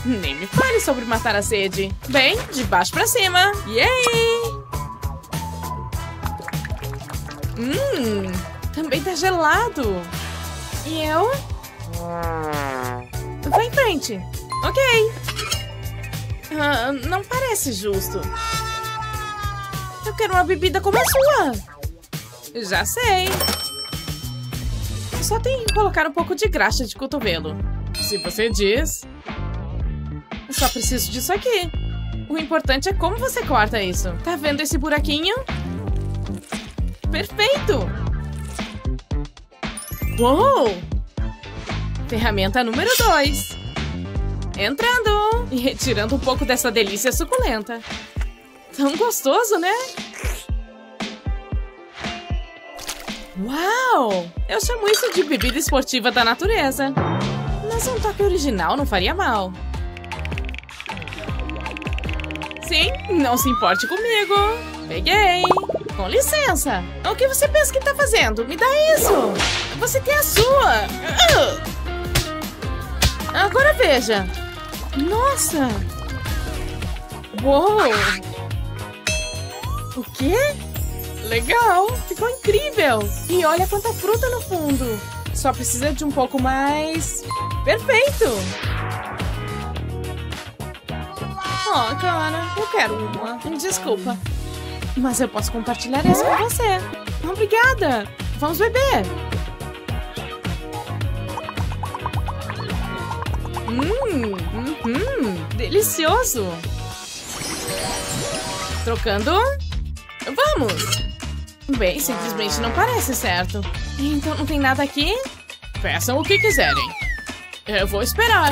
Nem me fale sobre matar a sede. Bem, de baixo pra cima. Yay! Hum, também tá gelado. E eu? Vai em frente. Ok. Ah, não parece justo. Eu quero uma bebida como a sua. Já sei. Só tem que colocar um pouco de graxa de cotovelo. Se você diz... Só preciso disso aqui. O importante é como você corta isso. Tá vendo esse buraquinho? Perfeito! Uou! Ferramenta número 2. Entrando e retirando um pouco dessa delícia suculenta. Tão gostoso, né? Uau! Eu chamo isso de bebida esportiva da natureza. Mas um toque original não faria mal. Sim, não se importe comigo. Peguei. Com licença. O que você pensa que tá fazendo? Me dá isso. Você tem a sua. Agora veja. Nossa. Uou. O quê? Legal! Ficou incrível! E olha quanta fruta no fundo! Só precisa de um pouco mais... Perfeito! Oh, cara, eu quero uma. Desculpa. Mas eu posso compartilhar essa com você. Obrigada! Vamos beber! Hum, hum, delicioso! Trocando? Vamos! Bem, simplesmente não parece certo. Então não tem nada aqui? Peçam o que quiserem. Eu vou esperar.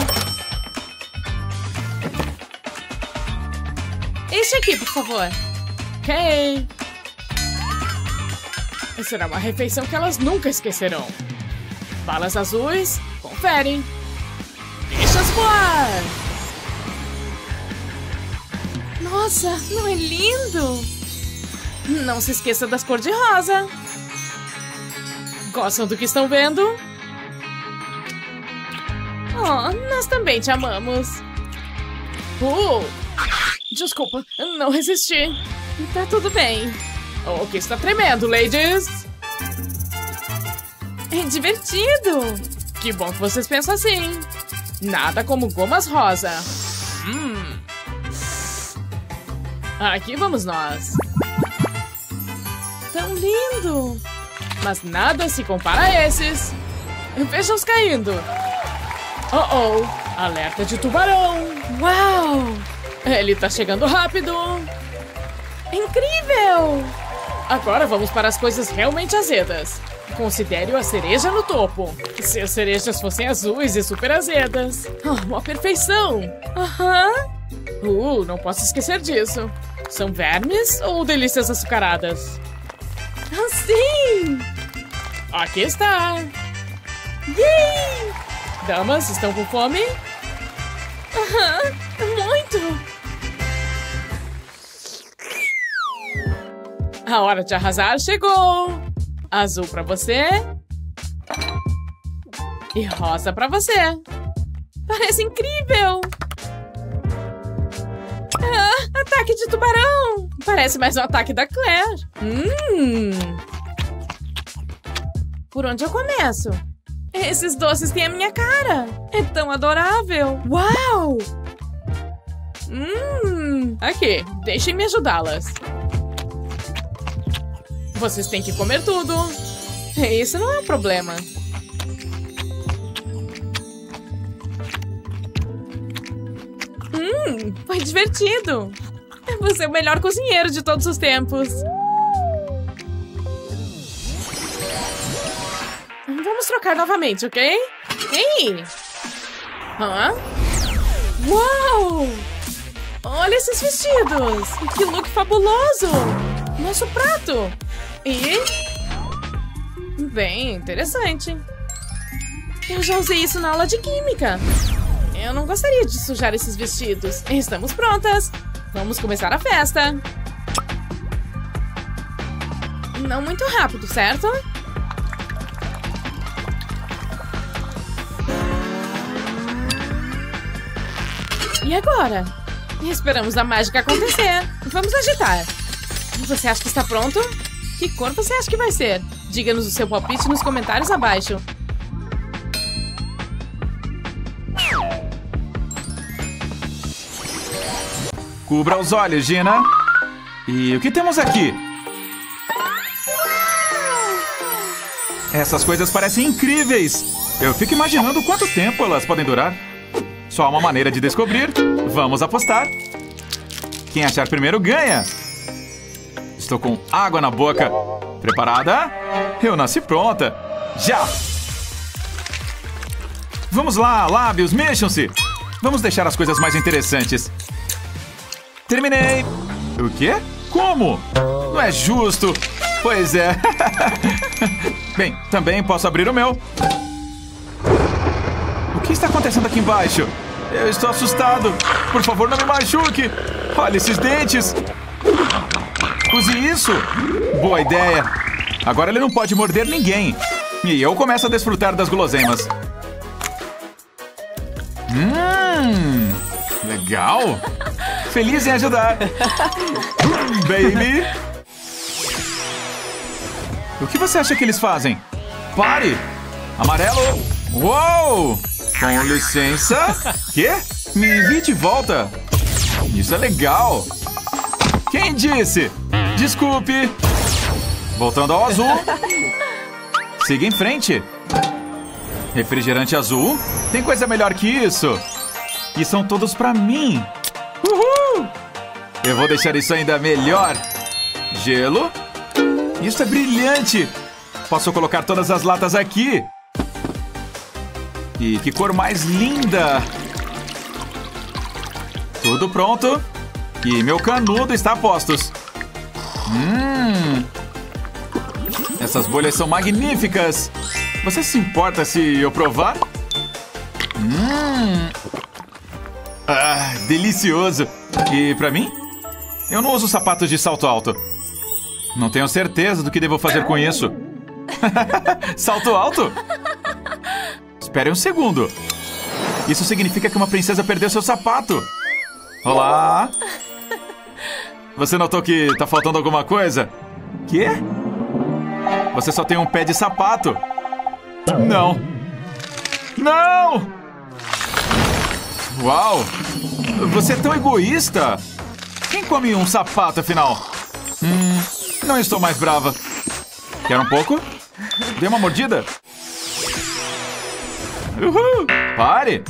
Este aqui, por favor. Ok. Será uma refeição que elas nunca esquecerão. Balas azuis, conferem. Deixa-as voar! Nossa, não é lindo? Não se esqueça das cor de rosa. Gostam do que estão vendo? Oh, nós também te amamos. Oh, desculpa, não resisti. Tá tudo bem. O que está tremendo, ladies? É divertido. Que bom que vocês pensam assim. Nada como gomas rosa. Hum. Aqui vamos nós tão lindo! Mas nada se compara a esses. Veja-os caindo. Oh, oh! Alerta de tubarão! Uau! Ele tá chegando rápido! Incrível! Agora vamos para as coisas realmente azedas. Considere a cereja no topo. Se as cerejas fossem azuis e super azedas. Oh, uma perfeição! Aham! Uh, não posso esquecer disso. São vermes ou delícias açucaradas? Sim! Aqui está! Yay! Damas, estão com fome? Aham, muito! A hora de arrasar chegou! Azul para você. E rosa para você. Parece incrível! Ataque de tubarão! Parece mais um ataque da Claire. Hum. Por onde eu começo? Esses doces têm a minha cara. É tão adorável. Uau! Hum. Aqui, deixem-me ajudá-las. Vocês têm que comer tudo. Isso não é um problema. Foi divertido. Você é o melhor cozinheiro de todos os tempos. Vamos trocar novamente, ok? Ei! Hã? Uau! Olha esses vestidos! Que look fabuloso! Nosso prato! E... Bem interessante. Eu já usei isso na aula de química. Eu não gostaria de sujar esses vestidos. Estamos prontas! Vamos começar a festa! Não muito rápido, certo? E agora? Esperamos a mágica acontecer. Vamos agitar. Você acha que está pronto? Que cor você acha que vai ser? Diga-nos o seu palpite nos comentários abaixo. Cubra os olhos, Gina. E o que temos aqui? Essas coisas parecem incríveis. Eu fico imaginando quanto tempo elas podem durar. Só uma maneira de descobrir. Vamos apostar. Quem achar primeiro ganha. Estou com água na boca. Preparada? Eu nasci pronta. Já! Vamos lá, lábios, mexam-se! Vamos deixar as coisas mais interessantes. Terminei! O quê? Como? Não é justo! Pois é. Bem, também posso abrir o meu. O que está acontecendo aqui embaixo? Eu estou assustado. Por favor, não me machuque. Olha esses dentes. Use isso. Boa ideia. Agora ele não pode morder ninguém. E eu começo a desfrutar das guloseimas. Hum, legal. Feliz em ajudar. Hum, baby. O que você acha que eles fazem? Pare! Amarelo! Uou! Com licença? Quê? Me envie de volta! Isso é legal! Quem disse? Desculpe! Voltando ao azul. Siga em frente. Refrigerante azul? Tem coisa melhor que isso? E são todos pra mim. Uhul! Eu vou deixar isso ainda melhor. Gelo. Isso é brilhante! Posso colocar todas as latas aqui. E que cor mais linda! Tudo pronto. E meu canudo está a postos. Hum! Essas bolhas são magníficas! Você se importa se eu provar? Hum! Ah, delicioso! E para mim? Eu não uso sapatos de salto alto. Não tenho certeza do que devo fazer com isso. salto alto? Espere um segundo. Isso significa que uma princesa perdeu seu sapato. Olá! Você notou que tá faltando alguma coisa? Quê? Você só tem um pé de sapato. Não. Não! Uau! Você é tão egoísta! Quem come um sapato, afinal? Hum, não estou mais brava. Quer um pouco? Dê uma mordida? Uhul! Pare!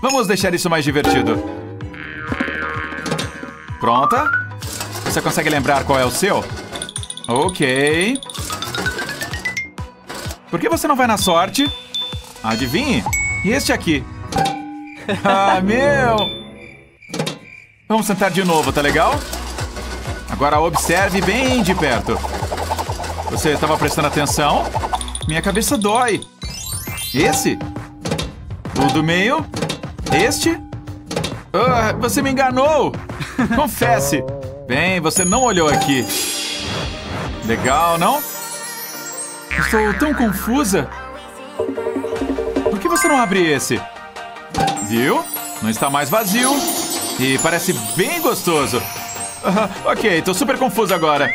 Vamos deixar isso mais divertido. Pronta? Você consegue lembrar qual é o seu? Ok. Por que você não vai na sorte? Adivinhe? E este aqui? Ah, meu! Vamos sentar de novo, tá legal? Agora observe bem de perto. Você estava prestando atenção? Minha cabeça dói. Esse? O do meio? Este? Ah, você me enganou! Confesse! Bem, você não olhou aqui. Legal, não? Estou tão confusa. Por que você não abre esse? Viu? Não está mais vazio. E parece bem gostoso. Uh, ok, estou super confuso agora.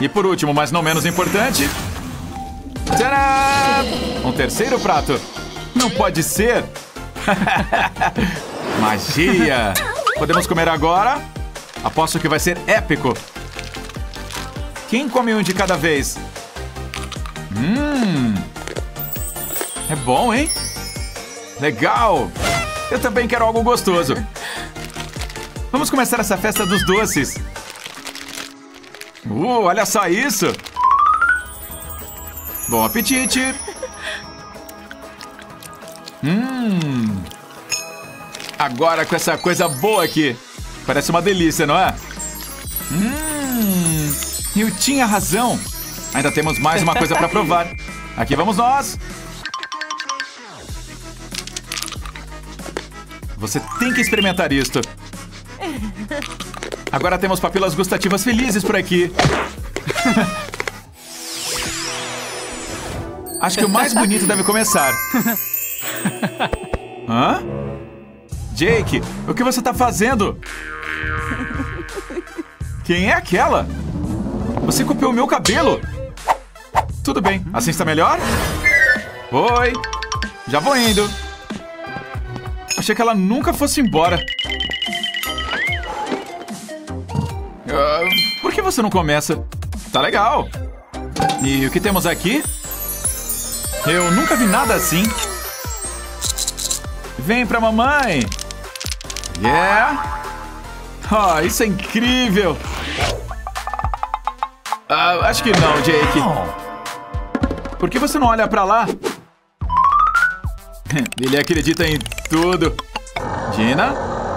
E por último, mas não menos importante... Tcharam! Um terceiro prato. Não pode ser. Magia! Podemos comer agora? Aposto que vai ser épico. Quem come um de cada vez? Hum. É bom, hein? Legal! Eu também quero algo gostoso. Vamos começar essa festa dos doces. Uh, olha só isso! Bom apetite! Hum! Agora com essa coisa boa aqui. Parece uma delícia, não é? Hum! Eu tinha razão. Ainda temos mais uma coisa para provar. Aqui vamos nós. Você tem que experimentar isto. Agora temos papilas gustativas felizes por aqui. Acho que o mais bonito deve começar. Hã? Jake, o que você tá fazendo? Quem é aquela? Você copiou meu cabelo. Tudo bem, assim está melhor? Oi, já vou indo. Achei que ela nunca fosse embora. Uh, por que você não começa? Tá legal. E o que temos aqui? Eu nunca vi nada assim. Vem pra mamãe. Yeah! Oh, isso é incrível! Ah, acho que não, Jake. Por que você não olha pra lá? Ele acredita em tudo. Gina?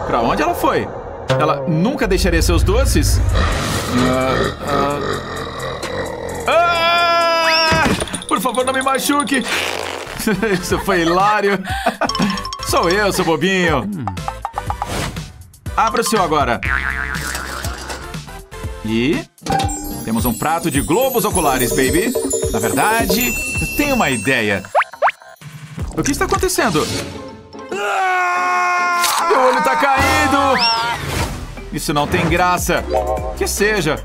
Pra onde ela foi? Ela nunca deixaria seus doces? Ah, ah. Ah! Por favor, não me machuque! Isso foi hilário! Sou eu, seu bobinho! Abra o seu agora. E... Temos um prato de globos oculares, baby. Na verdade, tenho uma ideia. O que está acontecendo? Meu olho está caindo! Isso não tem graça. Que seja.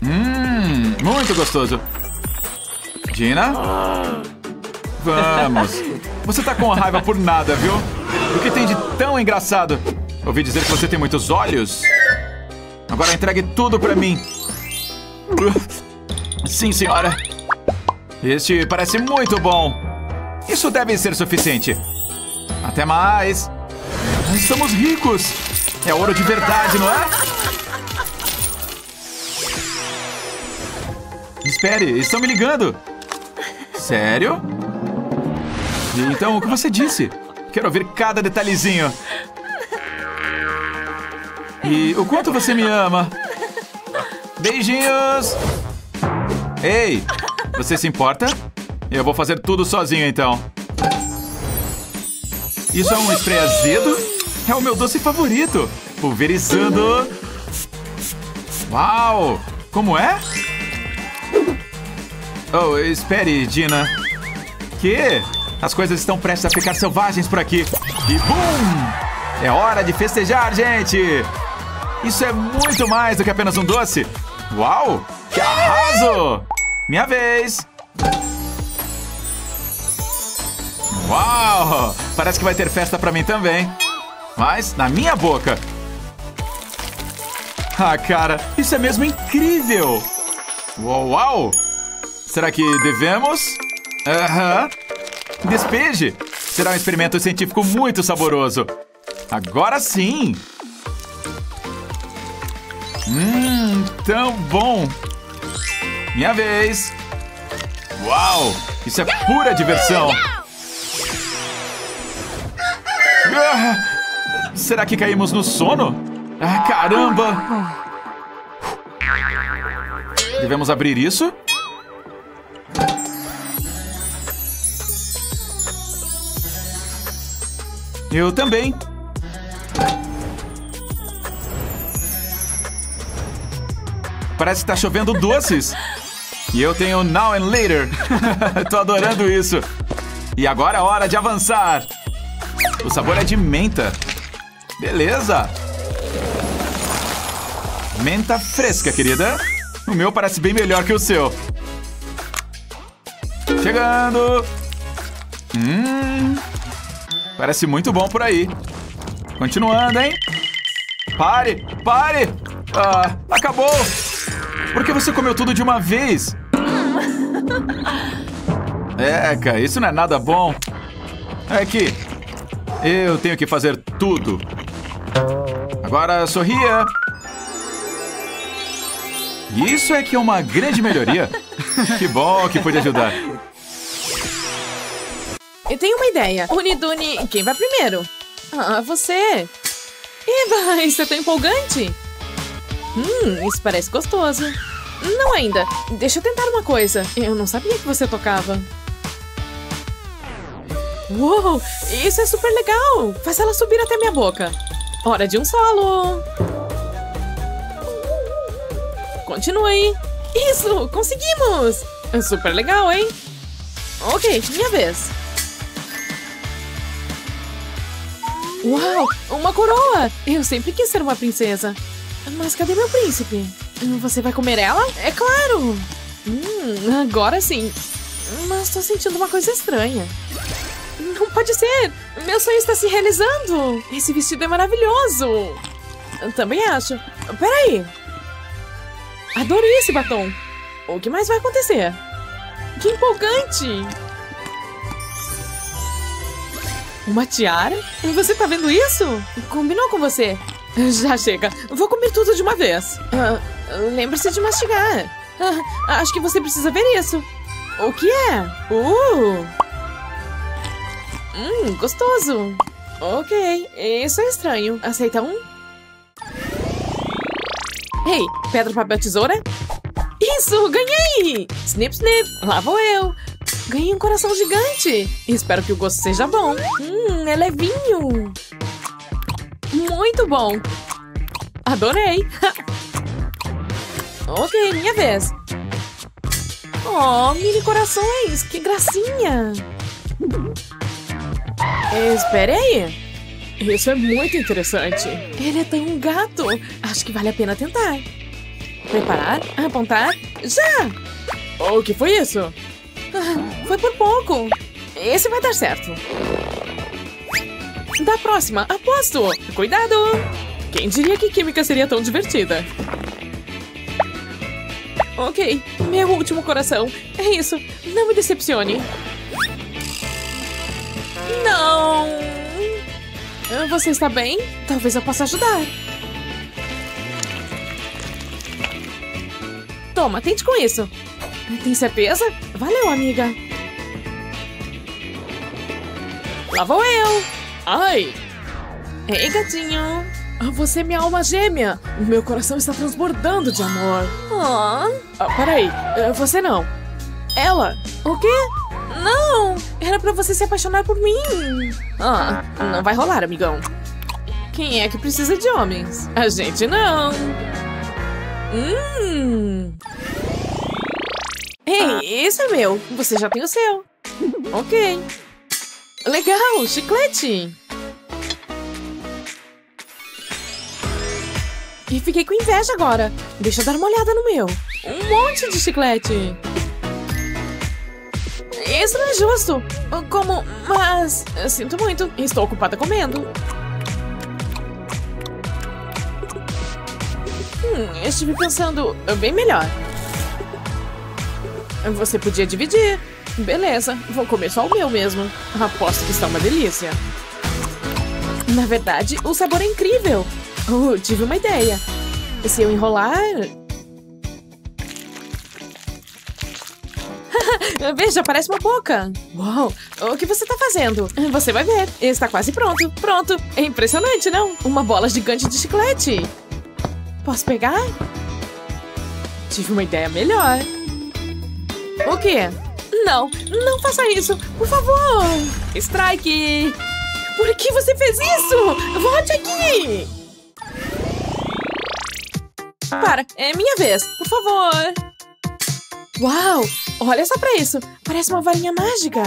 Hum, muito gostoso. Gina? Vamos. Você tá com raiva por nada, viu? O que tem de tão engraçado? Ouvi dizer que você tem muitos olhos. Agora entregue tudo pra mim. Sim, senhora. Este parece muito bom. Isso deve ser suficiente. Até mais. Estamos ricos. É ouro de verdade, não é? Espere, estão me ligando. Sério? Então, o que você disse? Quero ouvir cada detalhezinho. E o quanto você me ama? Beijinhos! Ei, você se importa? Eu vou fazer tudo sozinho, então. Isso é um spray azedo? É o meu doce favorito. Pulverizando. Uau! Como é? Oh, espere, Dina. Que? As coisas estão prestes a ficar selvagens por aqui. E bum! É hora de festejar, gente! Isso é muito mais do que apenas um doce. Uau! Que arraso! Minha vez! Uau! Parece que vai ter festa pra mim também. Mas na minha boca. Ah, cara, isso é mesmo incrível! Uau, uau! Será que devemos? Aham. Uhum. Despeje! Será um experimento científico muito saboroso. Agora sim! Hum, tão bom! Minha vez! Uau! Isso é pura diversão! Ah, será que caímos no sono? Ah, caramba! Devemos abrir isso? Eu também. Parece que tá chovendo doces. E eu tenho Now and Later. Tô adorando isso. E agora é hora de avançar. O sabor é de menta. Beleza. Menta fresca, querida. O meu parece bem melhor que o seu. Chegando. Hum. Parece muito bom por aí. Continuando, hein? Pare! Pare! Ah, acabou! Por que você comeu tudo de uma vez? É, cara, isso não é nada bom. É que eu tenho que fazer tudo. Agora sorria. Isso é que é uma grande melhoria. que bom que pude ajudar. Eu tenho uma ideia. Unidune, quem vai primeiro? Ah, você. Eba, isso é tão empolgante. Hum, isso parece gostoso. Não ainda. Deixa eu tentar uma coisa. Eu não sabia que você tocava. Uou, isso é super legal! Faz ela subir até minha boca. Hora de um solo. Continue. Isso, conseguimos! Super legal, hein? Ok, minha vez. Uau, uma coroa! Eu sempre quis ser uma princesa. Mas cadê meu príncipe? Você vai comer ela? É claro! Hum, agora sim. Mas tô sentindo uma coisa estranha. Não pode ser! Meu sonho está se realizando! Esse vestido é maravilhoso! Eu também acho. Peraí! Adorei esse batom! O que mais vai acontecer? Que empolgante! Uma tiara? Você tá vendo isso? Combinou com você. Já chega. Vou comer tudo de uma vez. Ah, Lembre-se de mastigar. Ah, acho que você precisa ver isso. O que é? Uh! Hum, gostoso. Ok, isso é estranho. Aceita um? Ei, pedra, papel, tesoura? Isso, ganhei! Snip, snip, lá vou eu. Ganhei um coração gigante. Espero que o gosto seja bom. Hum, é levinho. Muito bom. Adorei. ok, minha vez. Oh, mini corações, que gracinha. Espere aí. Isso é muito interessante. Ele é tão gato. Acho que vale a pena tentar. Preparar, apontar, já! O que foi isso? Ah, foi por pouco. Esse vai dar certo. Da próxima, aposto! Cuidado! Quem diria que química seria tão divertida? Ok, meu último coração. É isso, não me decepcione. Não! Você está bem? Talvez eu possa ajudar. Toma, tente com isso. Tem certeza? Valeu, amiga. Lá vou eu. Ai. Ei, gatinho. Você é minha alma gêmea. Meu coração está transbordando de amor. Ah, peraí. Você não. Ela. O quê? Não! Era pra você se apaixonar por mim. Ah, não vai rolar, amigão. Quem é que precisa de homens? A gente não. Hum. Ei, esse é meu. Você já tem o seu. Ok. Legal, chiclete. E fiquei com inveja agora. Deixa eu dar uma olhada no meu. Um monte de chiclete. Isso não é justo. Como... Mas... Sinto muito. Estou ocupada comendo. Hum, estive pensando bem melhor. Você podia dividir. Beleza, vou comer só o meu mesmo. Aposto que está uma delícia. Na verdade, o sabor é incrível. Uh, tive uma ideia. Se eu enrolar... Veja, parece uma boca. Uau, o que você está fazendo? Você vai ver. Está quase pronto. Pronto. É impressionante, não? Uma bola gigante de chiclete. Posso pegar? Tive uma ideia melhor. O quê? Não, não faça isso. Por favor. Strike. Por que você fez isso? Volte aqui. Para, é minha vez. Por favor. Uau, olha só pra isso. Parece uma varinha mágica.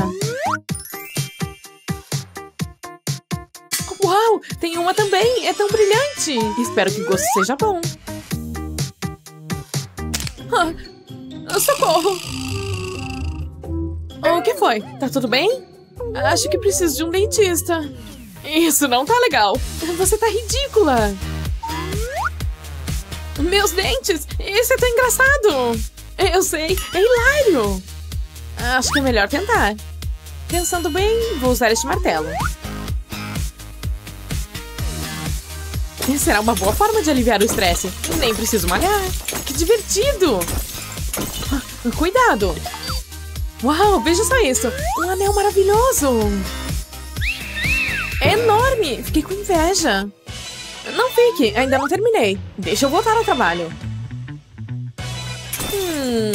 Uau, tem uma também. É tão brilhante. Espero que o gosto seja bom. Ah, socorro. O que foi? Tá tudo bem? Acho que preciso de um dentista. Isso não tá legal. Você tá ridícula. Meus dentes! Isso é tão engraçado! Eu sei, é hilário! Acho que é melhor tentar. Pensando bem, vou usar este martelo. Será uma boa forma de aliviar o estresse. Nem preciso malhar. Que divertido! Cuidado! Uau, veja só isso! Um anel maravilhoso! É enorme! Fiquei com inveja. Não fique, ainda não terminei. Deixa eu voltar ao trabalho. Hum.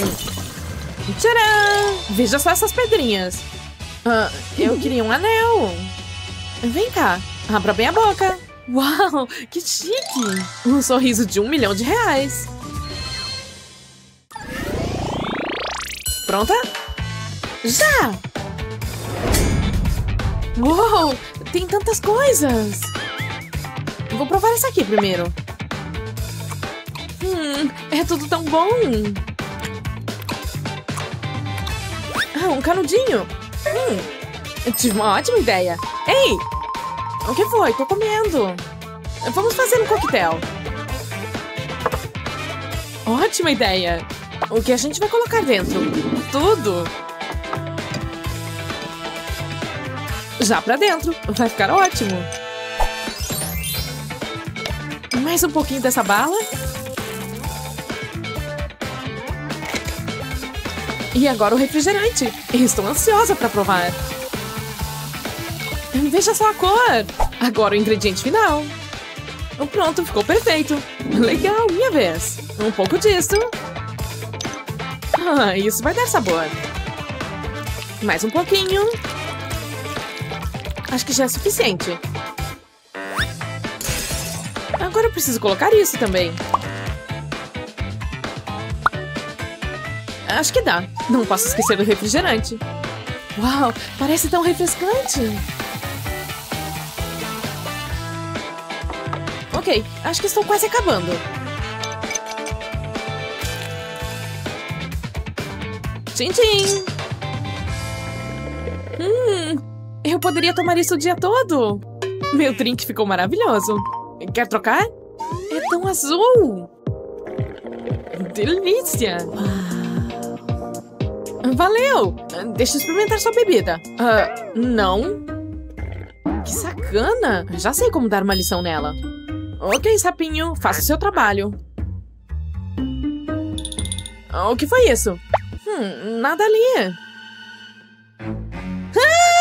Tcharam! Veja só essas pedrinhas. Ah, eu queria um anel. Vem cá, abra bem a boca. Uau, que chique! Um sorriso de um milhão de reais. Pronta? Já! Uou, tem tantas coisas! Vou provar essa aqui primeiro. Hum, é tudo tão bom! Ah, um canudinho! Hum, tive uma ótima ideia! Ei! O que foi? Tô comendo! Vamos fazer um coquetel! Ótima ideia! O que a gente vai colocar dentro? Tudo! Já pra dentro. Vai ficar ótimo. Mais um pouquinho dessa bala. E agora o refrigerante. Estou ansiosa para provar. Veja só a cor. Agora o ingrediente final. Pronto, ficou perfeito. Legal, minha vez. Um pouco disso. Ah, isso vai dar sabor. Mais um pouquinho. Acho que já é suficiente. Agora eu preciso colocar isso também. Acho que dá. Não posso esquecer do refrigerante. Uau, parece tão refrescante. Ok, acho que estou quase acabando. Tchim, tchim. Eu poderia tomar isso o dia todo. Meu drink ficou maravilhoso. Quer trocar? É tão azul. Delícia. Valeu! Deixa eu experimentar sua bebida. Uh, não? Que sacana! Já sei como dar uma lição nela. Ok, sapinho, faça o seu trabalho. O que foi isso? Hum, nada ali. Ah!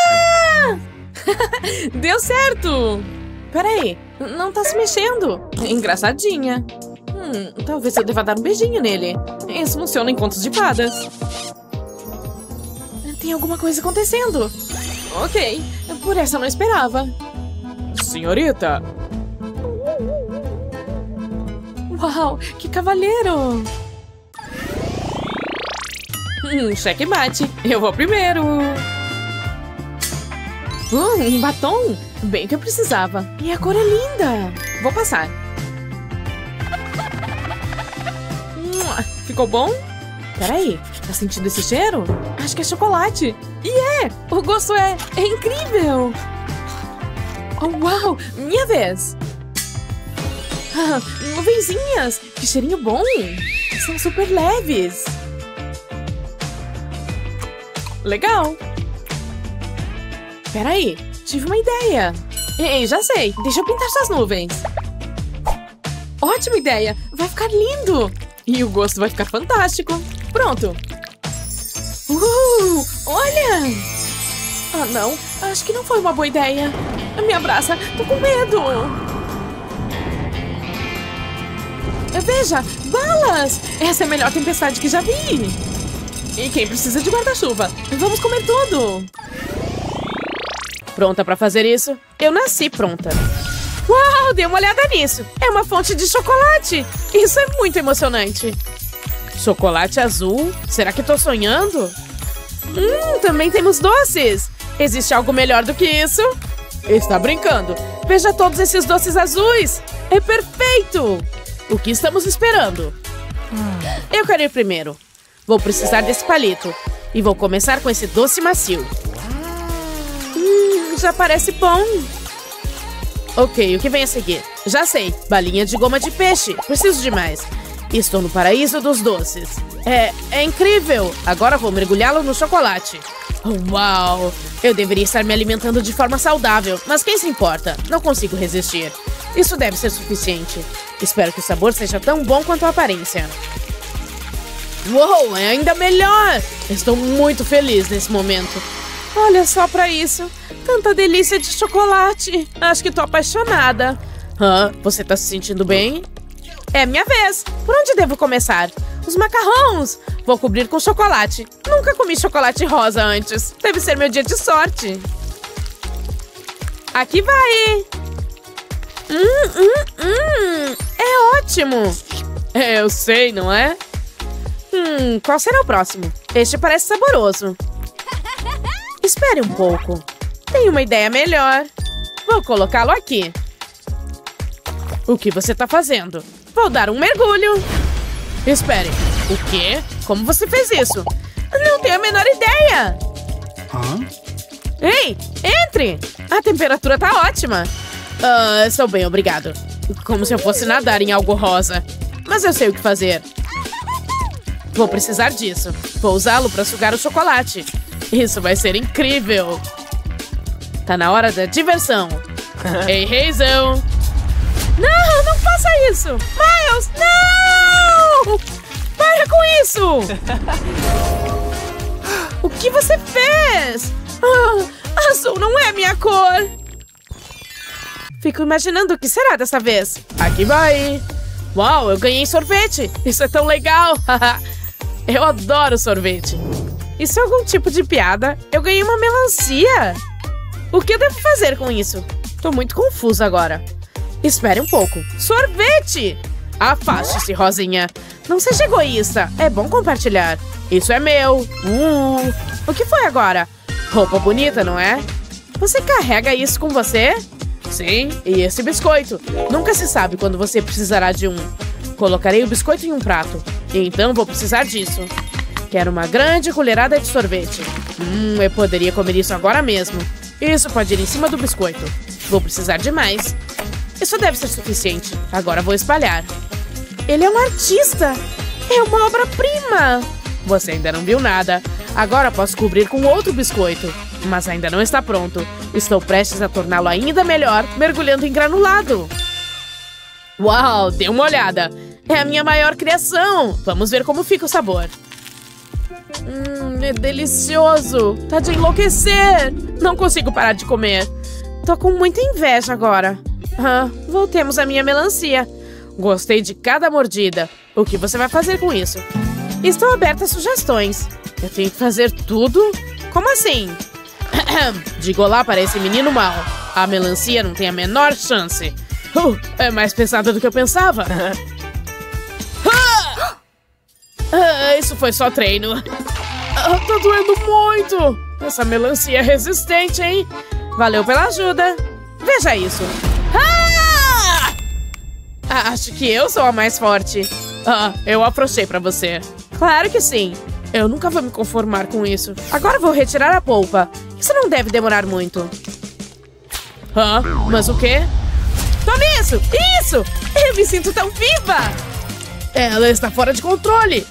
Deu certo! Peraí, não tá se mexendo. Engraçadinha. Hum, talvez eu deva dar um beijinho nele. Isso funciona em contos de fadas. Tem alguma coisa acontecendo. Ok, por essa eu não esperava. Senhorita! Uau, que cavalheiro! Hum, cheque bate. Eu vou primeiro. Uh, um batom? Bem que eu precisava. E a cor é linda. Vou passar. Ficou bom? Peraí, tá sentindo esse cheiro? Acho que é chocolate. E é! O gosto é, é incrível! Oh, uau! Minha vez! Ah, nuvenzinhas! Que cheirinho bom! São super leves! Legal! Peraí, tive uma ideia! Ei, já sei! Deixa eu pintar suas nuvens! Ótima ideia! Vai ficar lindo! E o gosto vai ficar fantástico! Pronto! Uh, olha! Ah, não. Acho que não foi uma boa ideia. Me abraça. Tô com medo. Veja, balas! Essa é a melhor tempestade que já vi. E quem precisa de guarda-chuva? Vamos comer tudo. Pronta para fazer isso? Eu nasci pronta. Uau, dê uma olhada nisso. É uma fonte de chocolate. Isso é muito emocionante. Chocolate azul? Será que tô sonhando? Hum, também temos doces! Existe algo melhor do que isso? Está brincando! Veja todos esses doces azuis! É perfeito! O que estamos esperando? Eu quero ir primeiro. Vou precisar desse palito. E vou começar com esse doce macio. Já parece bom. Ok, o que vem a seguir? Já sei, balinha de goma de peixe. Preciso de mais. Estou no paraíso dos doces. É, é incrível! Agora vou mergulhá-lo no chocolate. Uau! Eu deveria estar me alimentando de forma saudável, mas quem se importa? Não consigo resistir. Isso deve ser suficiente. Espero que o sabor seja tão bom quanto a aparência. Uou, é ainda melhor! Estou muito feliz nesse momento. Olha só pra isso. Tanta delícia de chocolate. Acho que tô apaixonada. Hã? Você tá se sentindo bem? É minha vez. Por onde devo começar? Os macarrons! Vou cobrir com chocolate. Nunca comi chocolate rosa antes. Deve ser meu dia de sorte. Aqui vai! Hum, hum, hum! É ótimo! É, eu sei, não é? Hum, qual será o próximo? Este parece saboroso. Espere um pouco. Tenho uma ideia melhor. Vou colocá-lo aqui. O que você está fazendo? Vou dar um mergulho. Espere. O quê? Como você fez isso? Não tenho a menor ideia. Hã? Ei, entre! A temperatura tá ótima. Uh, estou bem, obrigado. Como se eu fosse nadar em algo rosa. Mas eu sei o que fazer. Vou precisar disso. Vou usá-lo para sugar o chocolate. Isso vai ser incrível. Tá na hora da diversão. Ei, Hazel! Não, não faça isso! Miles, não! Para com isso! O que você fez? Ah, azul não é minha cor! Fico imaginando o que será dessa vez. Aqui vai! Uau, eu ganhei sorvete! Isso é tão legal! eu adoro sorvete! Isso é algum tipo de piada? Eu ganhei uma melancia! O que eu devo fazer com isso? Tô muito confusa agora. Espere um pouco. Sorvete! Afaste-se, Rosinha. Não seja egoísta. É bom compartilhar. Isso é meu. Uh, o que foi agora? Roupa bonita, não é? Você carrega isso com você? Sim, e esse biscoito. Nunca se sabe quando você precisará de um. Colocarei o biscoito em um prato. Então vou precisar disso. Quero uma grande colherada de sorvete. Hum, eu poderia comer isso agora mesmo. Isso pode ir em cima do biscoito. Vou precisar de mais. Isso deve ser suficiente. Agora vou espalhar. Ele é um artista! É uma obra-prima! Você ainda não viu nada. Agora posso cobrir com outro biscoito. Mas ainda não está pronto. Estou prestes a torná-lo ainda melhor, mergulhando em granulado. Uau, dê uma olhada. É a minha maior criação. Vamos ver como fica o sabor. Hum, é delicioso. Tá de enlouquecer. Não consigo parar de comer. Tô com muita inveja agora. Ah, voltemos à minha melancia. Gostei de cada mordida. O que você vai fazer com isso? Estou aberta a sugestões. Eu tenho que fazer tudo? Como assim? Digo lá para esse menino mal. A melancia não tem a menor chance. Uh, é mais pesada do que eu pensava. ah! Isso foi só treino. Ah, tá doendo muito. Essa melancia é resistente, hein? Valeu pela ajuda. Veja isso. Ah! ah! Acho que eu sou a mais forte. Ah, eu afrouxei pra você. Claro que sim. Eu nunca vou me conformar com isso. Agora vou retirar a polpa. Isso não deve demorar muito. Ah, mas o quê? Tome isso! Isso! Eu me sinto tão viva! Ela está fora de controle.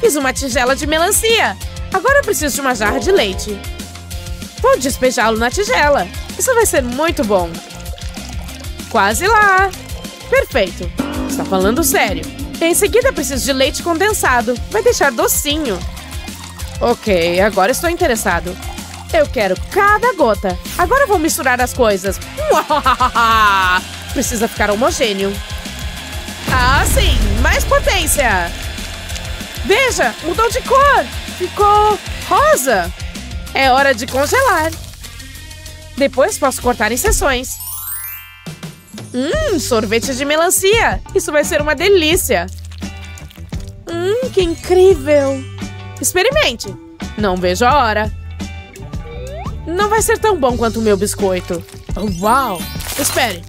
Fiz uma tigela de melancia. Agora preciso de uma jarra de leite. Vou despejá-lo na tigela. Isso vai ser muito bom. Quase lá. Perfeito. Está falando sério. Em seguida, preciso de leite condensado. Vai deixar docinho. Ok, agora estou interessado. Eu quero cada gota. Agora vou misturar as coisas. Precisa ficar homogêneo. Ah, sim! Mais potência! Veja, mudou de cor. Ficou rosa. É hora de congelar. Depois posso cortar em seções. Hum, sorvete de melancia. Isso vai ser uma delícia. Hum, que incrível. Experimente. Não vejo a hora. Não vai ser tão bom quanto o meu biscoito. Oh, uau! Espere.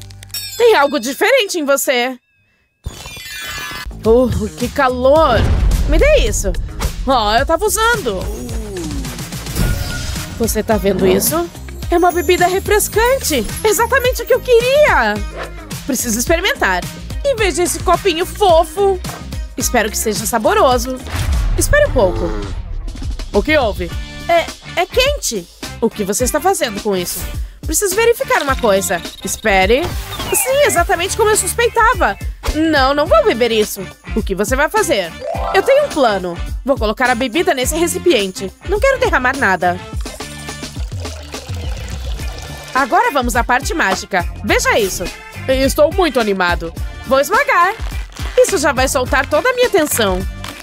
Tem algo diferente em você. Uh, que calor. Me dê isso. Oh, eu tava usando. Você tá vendo isso? É uma bebida refrescante. Exatamente o que eu queria. Preciso experimentar. E veja esse copinho fofo. Espero que seja saboroso. Espere um pouco. O que houve? É, é quente. O que você está fazendo com isso? Preciso verificar uma coisa. Espere. Sim, exatamente como eu suspeitava. Não, não vou beber isso. O que você vai fazer? Eu tenho um plano. Vou colocar a bebida nesse recipiente. Não quero derramar nada. Agora vamos à parte mágica. Veja isso. Estou muito animado. Vou esmagar. Isso já vai soltar toda a minha tensão.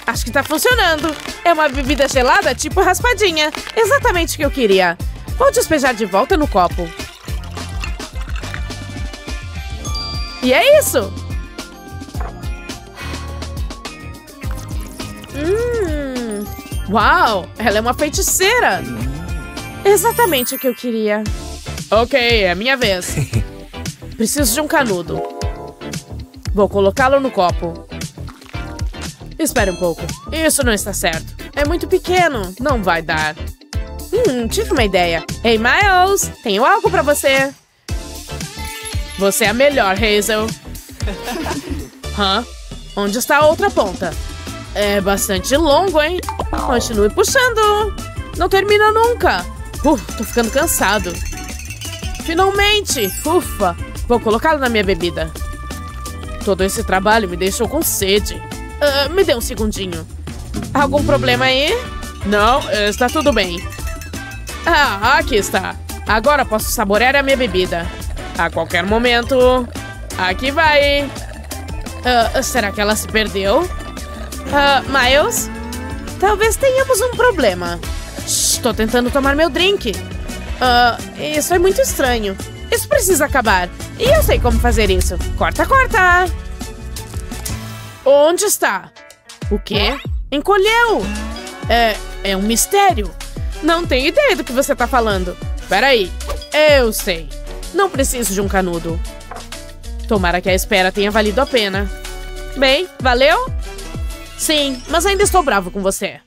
Acho que tá funcionando. É uma bebida gelada tipo raspadinha. Exatamente o que eu queria. Vou despejar de volta no copo. E é isso! Hum! Uau! Ela é uma feiticeira! Exatamente o que eu queria. Ok, é minha vez. Preciso de um canudo. Vou colocá-lo no copo. Espere um pouco. Isso não está certo. É muito pequeno. Não vai dar. Hum, tive uma ideia. Hey, Miles! Tenho algo para você. Você é a melhor, Hazel. Hã? Onde está a outra ponta? É bastante longo, hein? Continue puxando. Não termina nunca. Uh, tô ficando cansado. finalmente! Ufa! Vou colocá-lo na minha bebida. Todo esse trabalho me deixou com sede. Ah, me dê um segundinho. Algum problema aí? Não, está tudo bem. Ah, aqui está. Agora posso saborear a minha bebida. A qualquer momento. Aqui vai. Ah, será que ela se perdeu? Ah, Miles? Talvez tenhamos um problema. Estou tentando tomar meu drink. Ah, isso é muito estranho. Isso precisa acabar. E eu sei como fazer isso. Corta, corta! Onde está? O quê? Encolheu! É, é um mistério. Não tenho ideia do que você tá falando. Peraí. Eu sei. Não preciso de um canudo. Tomara que a espera tenha valido a pena. Bem, valeu? Sim, mas ainda estou bravo com você.